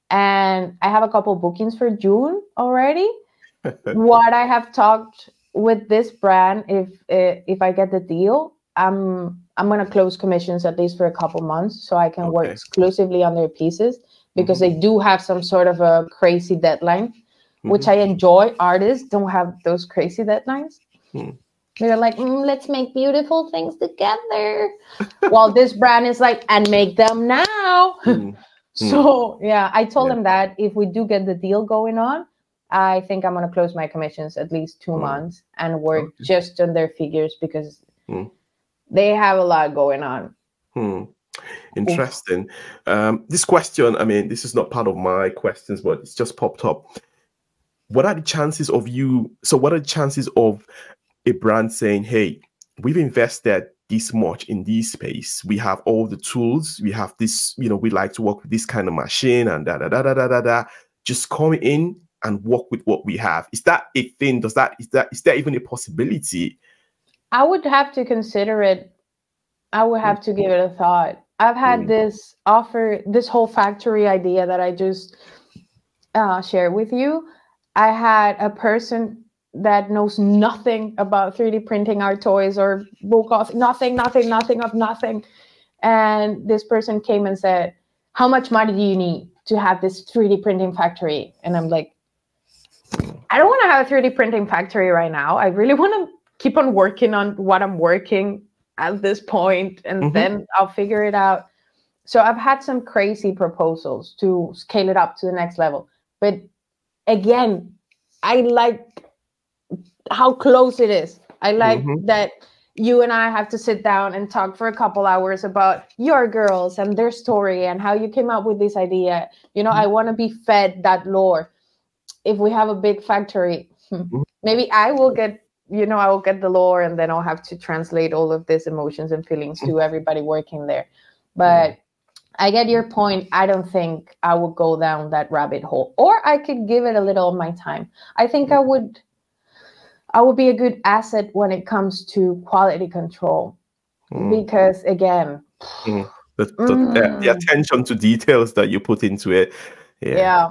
And I have a couple bookings for June already. <laughs> what I have talked with this brand, if eh, if I get the deal, I'm I'm gonna close commissions at least for a couple months so I can okay. work exclusively on their pieces because mm-hmm. they do have some sort of a crazy deadline, mm-hmm. which I enjoy. Artists don't have those crazy deadlines. Mm. They're like, mm, let's make beautiful things together. <laughs> While this brand is like, and make them now. Mm. <laughs> so yeah, I told yeah. them that if we do get the deal going on, I think I'm gonna close my commissions at least two mm. months and work okay. just on their figures because mm. They have a lot going on. Hmm. Interesting. Um, this question, I mean, this is not part of my questions, but it's just popped up. What are the chances of you? So, what are the chances of a brand saying, "Hey, we've invested this much in this space. We have all the tools. We have this. You know, we like to work with this kind of machine and da da da da da da da. Just come in and work with what we have. Is that a thing? Does that is that is there even a possibility? I would have to consider it. I would have to give it a thought. I've had mm. this offer, this whole factory idea that I just uh, shared with you. I had a person that knows nothing about 3D printing our toys or book off nothing, nothing, nothing of nothing. And this person came and said, How much money do you need to have this 3D printing factory? And I'm like, I don't want to have a 3D printing factory right now. I really want to keep on working on what I'm working at this point, and mm-hmm. then I'll figure it out. So I've had some crazy proposals to scale it up to the next level. But again, I like how close it is. I like mm-hmm. that you and I have to sit down and talk for a couple hours about your girls and their story and how you came up with this idea. You know, mm-hmm. I want to be fed that lore. If we have a big factory, mm-hmm. maybe I will get, you know, I will get the lore and then I'll have to translate all of these emotions and feelings to everybody working there. But mm-hmm. I get your point. I don't think I would go down that rabbit hole, or I could give it a little of my time. I think I would I would be a good asset when it comes to quality control mm. because again, mm. The, the, mm. the, attention to details that you put into it. Yeah. yeah.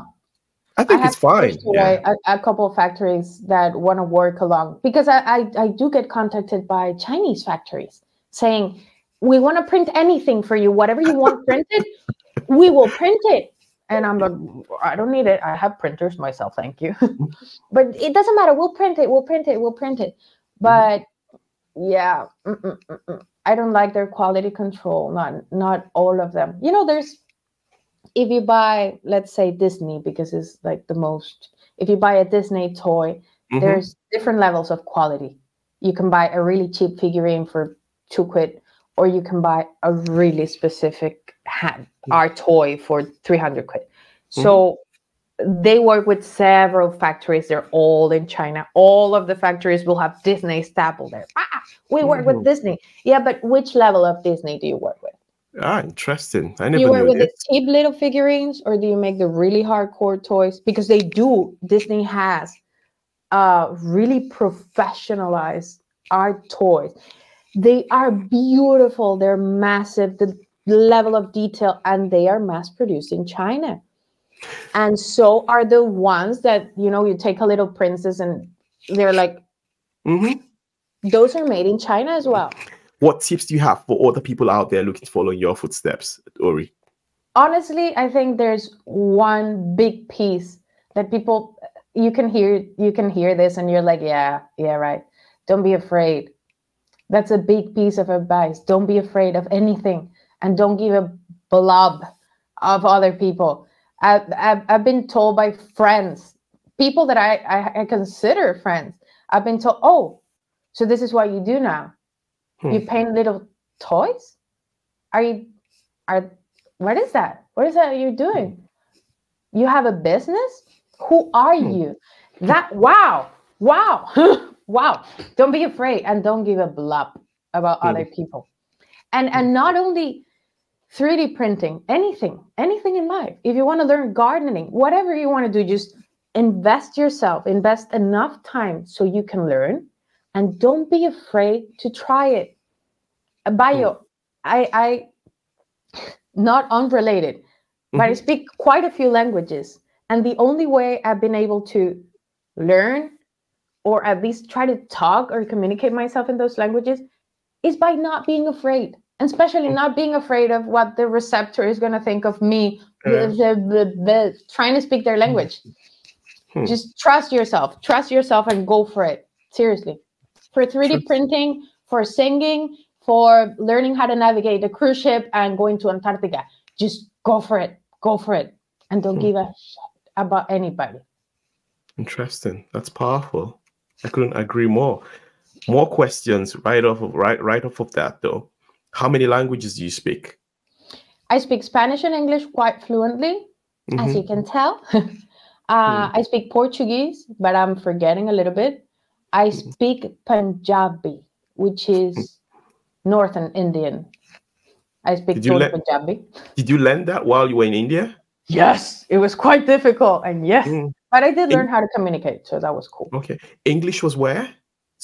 I think I it's fine. Yeah. A, a, couple of factories that want to work along because I, I, I do get contacted by Chinese factories saying, we want to print anything for you, whatever you want <laughs> printed, we will print it. And I'm like, I don't need it. I have printers myself. Thank you. <laughs> but it doesn't matter. We'll print it. We'll print it. We'll print it. Mm-hmm. But yeah, mm-mm-mm-mm. I don't like their quality control. Not not all of them. You know, there's if you buy, let's say Disney, because it's like the most. If you buy a Disney toy, mm-hmm. there's different levels of quality. You can buy a really cheap figurine for two quid, or you can buy a really specific hand our toy for 300 quid. Mm-hmm. So mm-hmm. they work with several factories. They're all in China. All of the factories will have Disney stapled there. Ah, we work mm-hmm. with Disney. Yeah, but which level of Disney do you work with? Ah, interesting. I never you work with this. the cheap little figurines or do you make the really hardcore toys? Because they do, Disney has uh really professionalized art toys. They are beautiful, they're massive. The level of detail and they are mass produced in China. And so are the ones that, you know, you take a little princess and they're like, mm-hmm. those are made in China as well. What tips do you have for other people out there looking to follow in your footsteps, Ori? Honestly, I think there's one big piece that people you can hear you can hear this and you're like, yeah, yeah, right. Don't be afraid. That's a big piece of advice. Don't be afraid of anything and don't give a blob of other people. I've, I've, I've been told by friends, people that I, I, I, consider friends, I've been told, oh, so this is what you do now. Hmm. You paint little toys? Are you, are, what is that? What is that you're doing? You have a business? Who are hmm. you? That, wow, wow, <laughs> wow. Don't be afraid and don't give a blub about hmm. other people. And, and not only 3D printing, anything, anything in life. If you want to learn gardening, whatever you want to do, just invest yourself, invest enough time so you can learn and don't be afraid to try it. Bayo, I I not unrelated, mm-hmm. but I mm-hmm. speak quite a few languages. And the only way I've been able to learn or at least try to talk or communicate myself in those languages is by not being afraid and especially mm. not being afraid of what the receptor is going to think of me yeah. blah, blah, blah, trying to speak their language hmm. just trust yourself trust yourself and go for it seriously for 3d printing for singing for learning how to navigate a cruise ship and going to antarctica just go for it go for it and don't hmm. give a shit about anybody interesting that's powerful i couldn't agree more more questions right off of right right off of that though how many languages do you speak? I speak Spanish and English quite fluently, mm-hmm. as you can tell. <laughs> uh, mm. I speak Portuguese, but I'm forgetting a little bit. I mm-hmm. speak Punjabi, which is mm. Northern Indian. I speak Punjabi. Did you learn that while you were in India? Yes, it was quite difficult, and yes, mm. but I did learn in- how to communicate, so that was cool. Okay, English was where?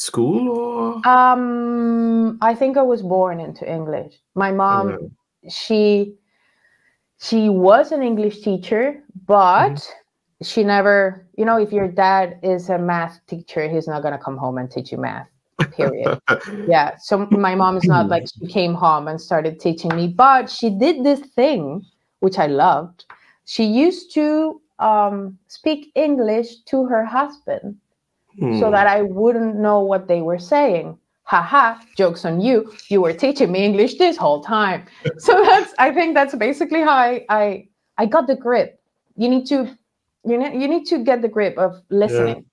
school or? Um, I think I was born into English. My mom, she she was an English teacher, but mm-hmm. she never, you know, if your dad is a math teacher, he's not gonna come home and teach you math. Period. <laughs> yeah. So my mom is not like she came home and started teaching me, but she did this thing which I loved. She used to um, speak English to her husband so hmm. that I wouldn't know what they were saying. Haha, jokes on you. You were teaching me English this whole time. <laughs> so that's I think that's basically how I I, I got the grip. You need to you know you need to get the grip of listening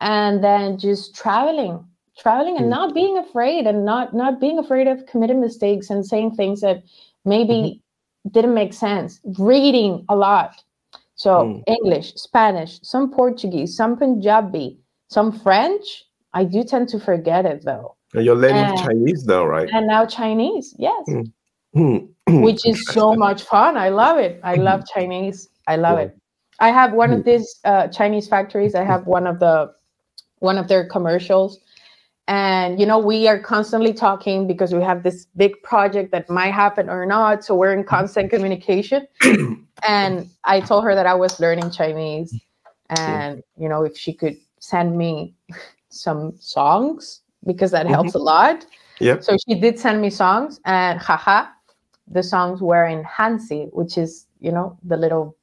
yeah. and then just traveling traveling and mm. not being afraid and not not being afraid of committing mistakes and saying things that maybe mm-hmm. didn't make sense reading a lot so mm. english spanish some portuguese some punjabi some French. I do tend to forget it though. And you're learning and, Chinese now, right? And now Chinese, yes. Mm. Which is so much fun. I love it. I love Chinese. I love it. I have one of these uh, Chinese factories. I have one of the one of their commercials. And you know, we are constantly talking because we have this big project that might happen or not. So we're in constant communication. <coughs> and I told her that I was learning Chinese. And you know, if she could send me <laughs> some songs because that mm-hmm. helps a lot. Yeah. So she did send me songs, and haha, the songs were in Hanzi, which is you know the little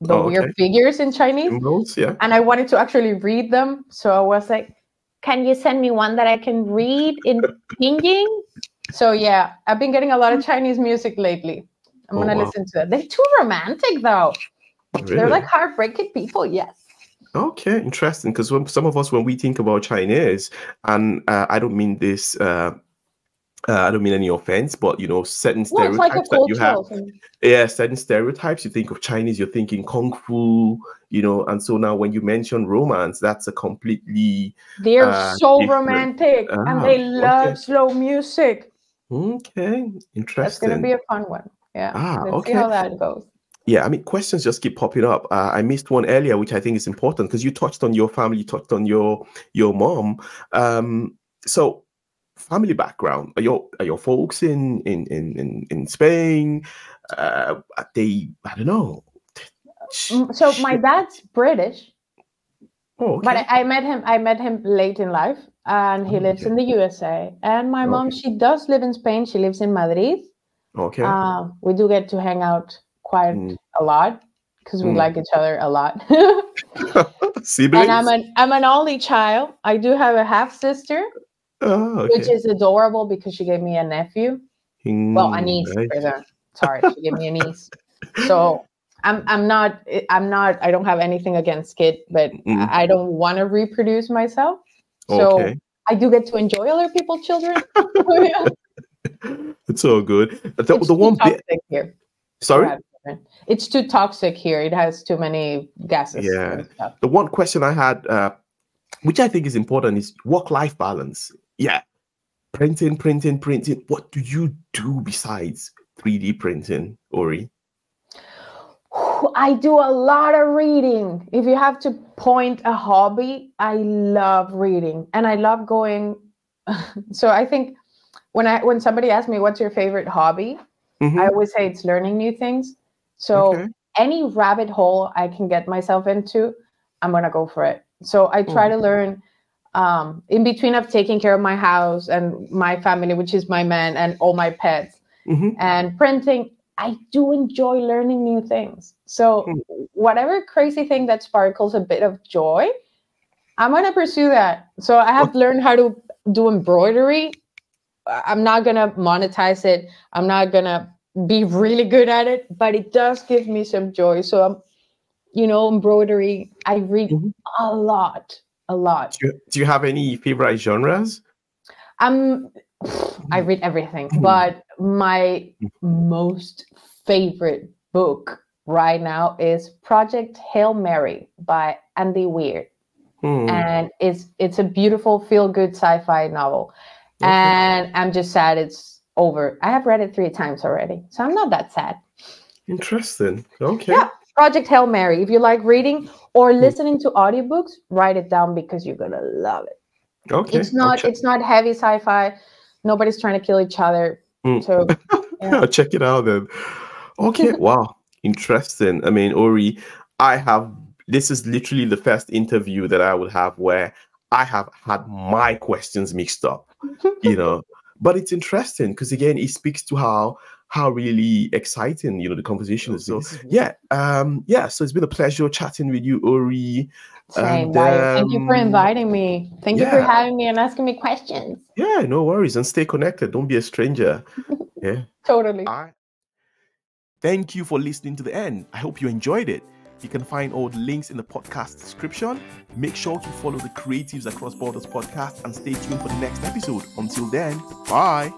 the oh, weird figures in Chinese. Symbols, yeah. And I wanted to actually read them, so I was like, "Can you send me one that I can read in Pinyin?" So yeah, I've been getting a lot of Chinese music lately. I'm oh, gonna wow. listen to that. They're too romantic though. Really? They're like heartbreaking people. Yes. Okay, interesting. Because when some of us, when we think about Chinese, and uh, I don't mean this, uh, uh, I don't mean any offense, but you know, certain stereotypes like that you have, yeah, certain stereotypes. You think of Chinese, you're thinking kung fu, you know, and so now when you mention romance, that's a completely they're uh, so different. romantic and ah, they love okay. slow music. Okay, interesting. That's gonna be a fun one. Yeah. Ah, Let's okay. See how that goes. Yeah, I mean, questions just keep popping up. Uh, I missed one earlier, which I think is important because you touched on your family, you touched on your your mom. Um, so, family background. Are your are your folks in in in in, in Spain? Uh, they I don't know. Mm, so my dad's British. Oh, okay. But I, I, met him. I met him late in life, and he oh, lives okay. in the USA. And my mom, okay. she does live in Spain. She lives in Madrid. Okay. Uh, we do get to hang out quite mm. a lot because we mm. like each other a lot. Siblings? <laughs> <laughs> <laughs> And I'm an I'm an only child. I do have a half sister, oh, okay. which is adorable because she gave me a nephew. Mm, well, a niece. Nice. Sorry, she gave me a niece. So I'm I'm not I'm not I don't have anything against kid, but mm. I don't want to reproduce myself. So okay. I do get to enjoy other people's children. <laughs> <laughs> it's all good. The, the one bit here. Sorry. It's too toxic here. It has too many gases. Yeah. The one question I had, uh, which I think is important, is work-life balance. Yeah. Printing, printing, printing. What do you do besides 3D printing, Ori? I do a lot of reading. If you have to point a hobby, I love reading and I love going. <laughs> so I think when I when somebody asks me what's your favorite hobby, Mm-hmm. I always say it's learning new things. So okay. any rabbit hole I can get myself into, I'm gonna go for it. So I try to learn um, in between of taking care of my house and my family, which is my man and all my pets, mm-hmm. and printing. I do enjoy learning new things. So mm. whatever crazy thing that sparkles a bit of joy, I'm gonna pursue that. So I have learned how to do embroidery. I'm not gonna monetize it. I'm not gonna be really good at it, but it does give me some joy. So I'm, you know, embroidery. I read mm-hmm. a lot, a lot. Do you, do you have any favorite genres? Um, I read everything, mm-hmm. but my mm-hmm. most favorite book right now is Project Hail Mary by Andy Weir. Mm. And it's it's a beautiful feel good sci-fi novel. Okay. And I'm just sad it's over. I have read it three times already. So I'm not that sad. Interesting. Okay. Yeah. Project Hail Mary. If you like reading or hmm. listening to audiobooks, write it down because you're gonna love it. Okay. It's not it's not heavy sci-fi. Nobody's trying to kill each other. Mm. So <laughs> yeah. Check it out then. Okay. <laughs> wow. Interesting. I mean, Ori, I have this is literally the first interview that I would have where I have had my questions mixed up, you know. <laughs> But it's interesting because again, it speaks to how how really exciting you know the conversation is. So yeah, um, yeah. So it's been a pleasure chatting with you, Ori. Same, and, um, Thank you for um, inviting me. Thank yeah. you for having me and asking me questions. Yeah, no worries. And stay connected. Don't be a stranger. <laughs> yeah. Totally. Thank you for listening to the end. I hope you enjoyed it. You can find all the links in the podcast description. Make sure to follow the Creatives Across Borders podcast and stay tuned for the next episode. Until then, bye.